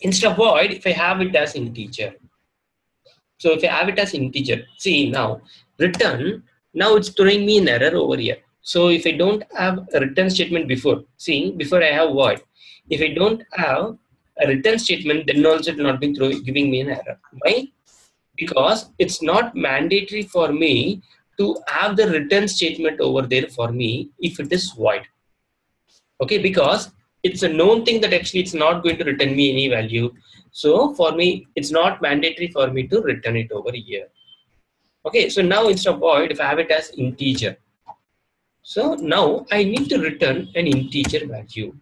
instead of void if i have it as integer. So if i have it as integer see now return now it's throwing me an error over here. So if i don't have a return statement before see before i have void. If i don't have a return statement then also it will not be throwing giving me an error. Why? Because it's not mandatory for me to have the return statement over there for me if it is void. Okay because it's a known thing that actually it's not going to return me any value. So for me it's not mandatory for me to return it over here. Okay so now instead of void if i have it as integer. So now i need to return an integer value.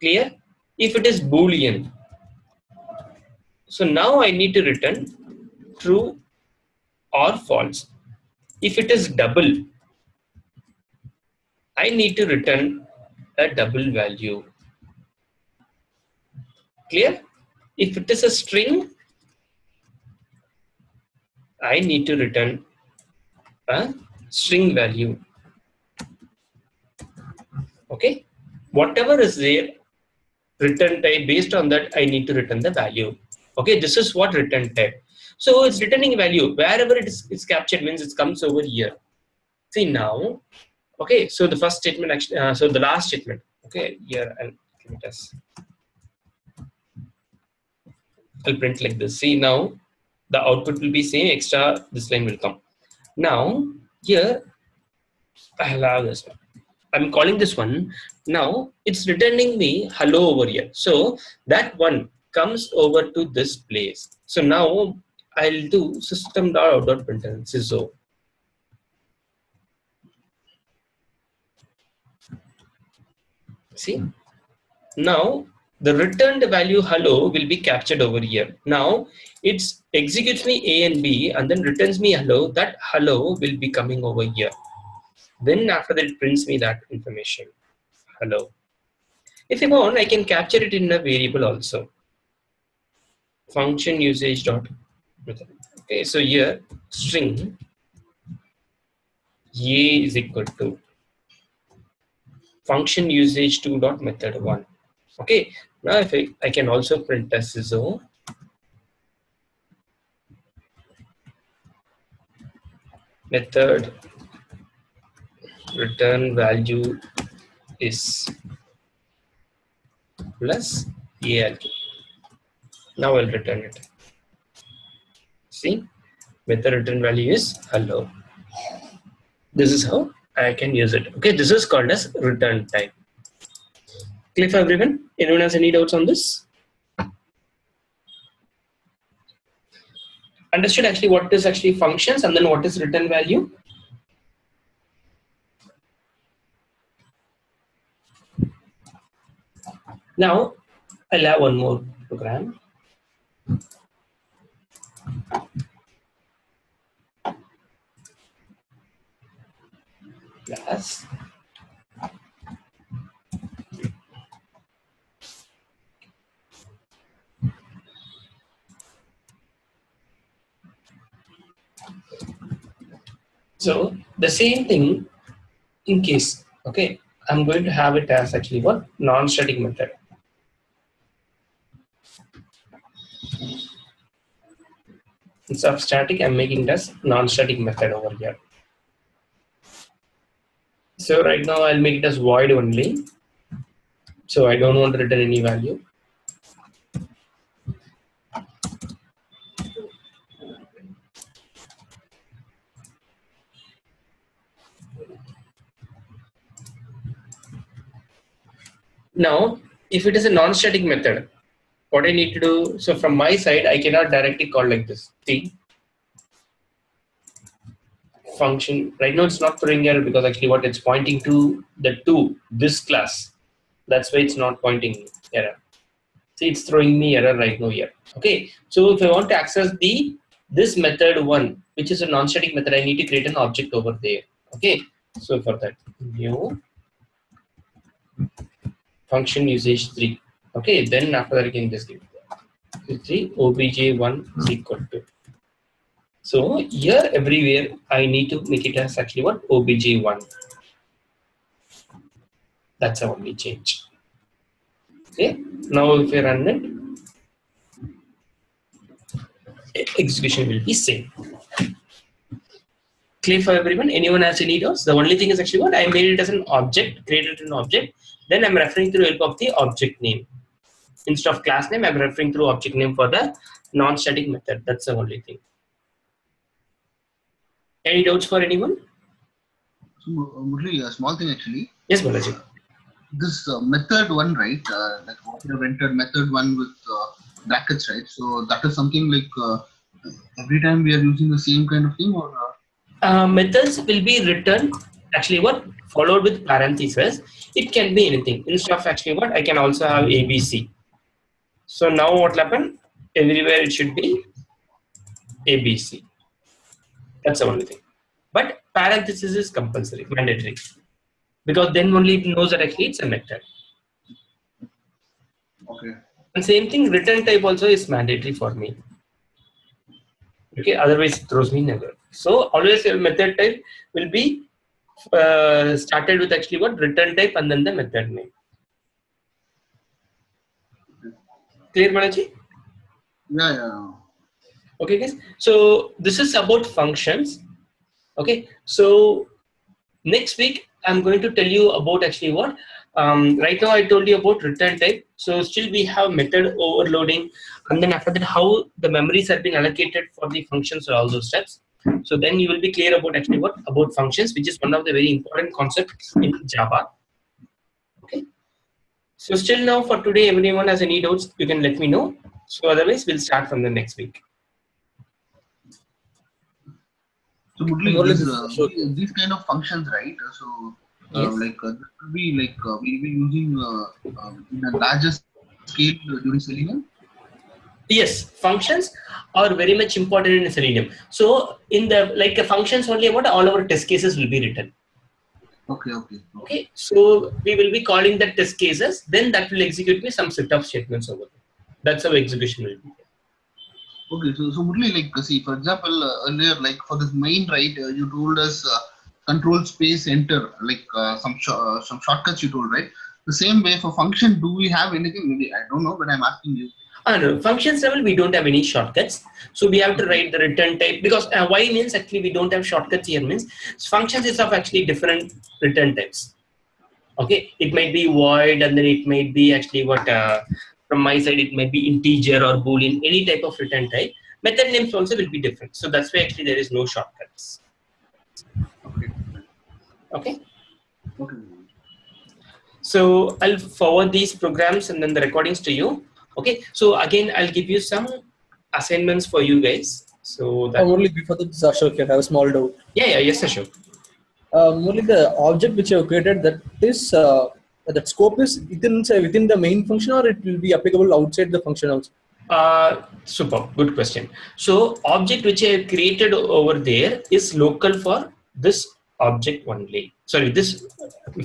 Clear? If it is boolean. So now i need to return true or false. If it is double i need to return a double value clear if it is a string I need to return a string value. Okay, whatever is there, return type based on that, I need to return the value. Okay, this is what return type. So it's returning value wherever it is it's captured means it comes over here. See now, okay. So the first statement actually, uh, so the last statement. Okay, here I'll it as. I'll print like this. See now, the output will be same extra this line will come now here i have this one i'm calling this one now it's returning me hello over here so that one comes over to this place so now i'll do system dot out dot println so see? Now the returned value hello will be captured over here. Now it executes me a and b and then returns me hello. That hello will be coming over here. Then after that it prints me that information hello. If you want i can capture it in a variable also. Function usage dot okay so here string a is equal to function usage 2 dot method 1 okay now if I, I can also print as so method return value is plus ALK. Now I'll return it. See, method return value is hello. This is how I can use it. Okay, this is called as return type. Clear for everyone? Anyone has any doubts on this? Understood actually what is actually functions and then what is return value? Now, I'll have one more program. Class. So the same thing in case, okay, I'm going to have it as actually what non-static method. Instead of static, I'm making this non-static method over here. So right now I'll make it as void only. So I don't want to return any value. Now, if it is a non-static method, what I need to do, so from my side, I cannot directly call like this. See, function, right now it's not throwing error because actually what it's pointing to the two, this class. That's why it's not pointing error. See, it's throwing me error right now here. Okay, so if I want to access the this method one, which is a non-static method, I need to create an object over there. Okay, so for that, new function usage 3 okay then after that I can just give 3 obj1 is equal to so here everywhere I need to make it as actually what? Obj1 that's our only change. Okay? Now if we run it execution will be same. Clear for everyone? Anyone has any doubts the only thing is actually what? I made it as an object created an object. Then I'm referring through help of the object name. Instead of class name, I'm referring through object name for the non-static method. That's the only thing. Any doubts for anyone? So, uh, Murali, a small thing actually. Yes, Balaji. This uh, method one, right? Uh, like what you have entered method one with uh, brackets, right? So that is something like uh, every time we are using the same kind of thing, or uh, Uh, methods will be written actually what followed with parentheses. It can be anything. Instead of actually what I can also have ABC. So now what will happen? Everywhere it should be ABC. That's the only thing. But parenthesis is compulsory, mandatory. Because then only it knows that actually it's a method. okay, And same thing, return type also is mandatory for me. Okay, otherwise it throws me never. So always your method type will be uh, started with actually what return type and then the method name. Clear, Balaji? yeah, yeah. Okay, guys. So this is about functions. Okay, so next week I'm going to tell you about actually what. Um, right now I told you about return type. So still we have method overloading, and then after that how the memories are being allocated for the functions or all those steps. So then you will be clear about actually what about functions, which is one of the very important concepts in Java. Okay. So still now for today, everyone has any doubts, you can let me know. So otherwise, we'll start from the next week. So Murali, More or less this, uh, these kind of functions, right? So uh, Yes. like uh, this will be like uh, we'll be using uh, um, in a larger scale during Selenium. Yes, functions are very much important in Selenium. So in the like a functions only about all our test cases will be written. Okay, okay, okay. So we will be calling that test cases. Then that will execute me some set of statements over there. That's how execution will be. Okay, so so Murali, like uh, see, for example, uh, earlier, like for this main, right? Uh, you told us uh, control space enter, like uh, some sh- uh, some shortcuts you told, right? The same way for function, do we have anything? Maybe I don't know, but I'm asking you. Ah, no, functions level we don't have any shortcuts. So we have to write the return type because uh, why means actually we don't have shortcuts here means functions is of actually different return types. Okay, it might be void and then it might be actually what uh, from my side it might be integer or boolean any type of return type. Method names also will be different. So that's why actually there is no shortcuts. Okay, Okay. okay. So I'll forward these programs and then the recordings to you. Okay. So again, I'll give you some assignments for you guys. So that Uh, only before that, Ashok, can have a small doubt. yeah, yeah, yes, Ashok. Um, only the object which you have created that is Uh, that scope is within say, within the main function or it will be applicable outside the function also. Uh, super, good question. So object which I have created over there is local for this object only. Sorry, this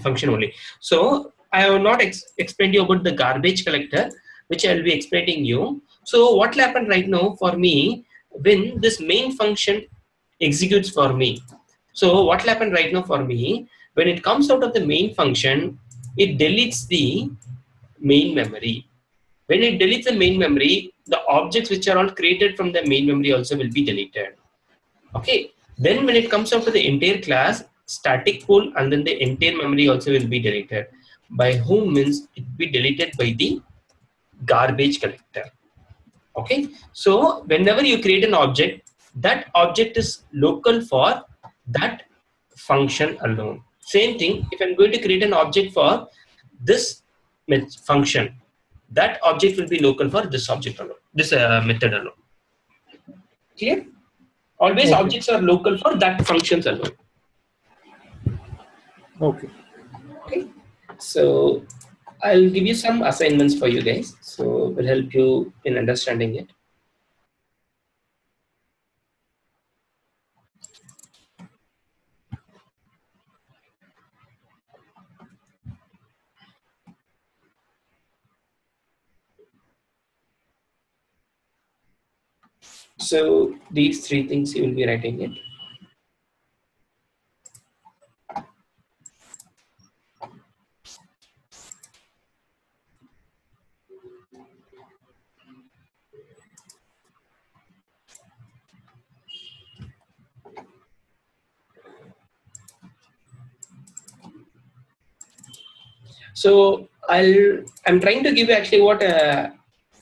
function only. So I have not ex explained you about the garbage collector, which I will be explaining you. So what will happen right now for me when this main function executes for me? So what will happen right now for me when it comes out of the main function, it deletes the main memory. When it deletes the main memory, the objects which are all created from the main memory also will be deleted. Okay. Then when it comes out to the entire class, static pool and then the entire memory also will be deleted. By whom means it will be deleted by the garbage collector. Okay. So whenever you create an object, that object is local for that function alone. Same thing, if I'm going to create an object for this function, that object will be local for this object alone, this uh, method alone. Clear? Always Okay. objects are local for that functions alone. Okay. Okay. So I'll give you some assignments for you guys. So will help you in understanding it. So these three things you will be writing it. So I'll I'm trying to give you actually what uh,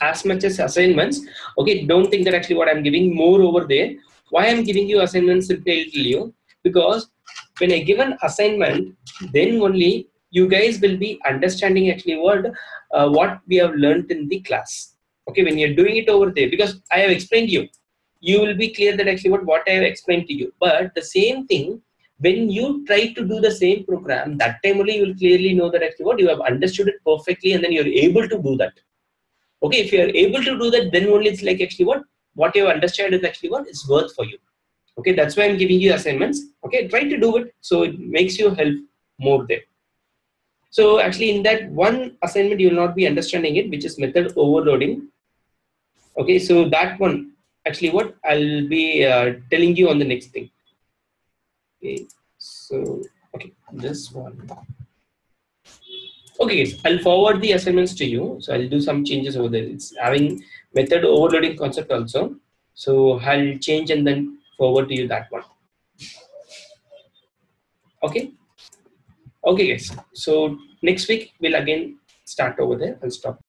as much as assignments. Okay, don't think that actually what I'm giving more over there. Why I'm giving you assignments simply tell you because when I give an assignment, then only you guys will be understanding actually what uh, what we have learned in the class. Okay, when you're doing it over there, because I have explained you, you will be clear that actually what what I have explained to you. But the same thing when you try to do the same program, that time only you will clearly know that actually what you have understood it perfectly and then you're able to do that. Okay, if you're able to do that, then only it's like actually what what you understand is actually what is worth for you. Okay, that's why I'm giving you assignments. Okay, try to do it so it makes you help more there. So actually in that one assignment you will not be understanding it, which is method overloading. Okay, so that one actually what I'll be uh, telling you on the next thing. Okay, so okay, this one. Okay, guys, I'll forward the assignments to you. So I'll do some changes over there. It's having method overloading concept also. So I'll change and then forward to you that one. Okay. Okay, guys. So next week we'll again start over there. I'll stop.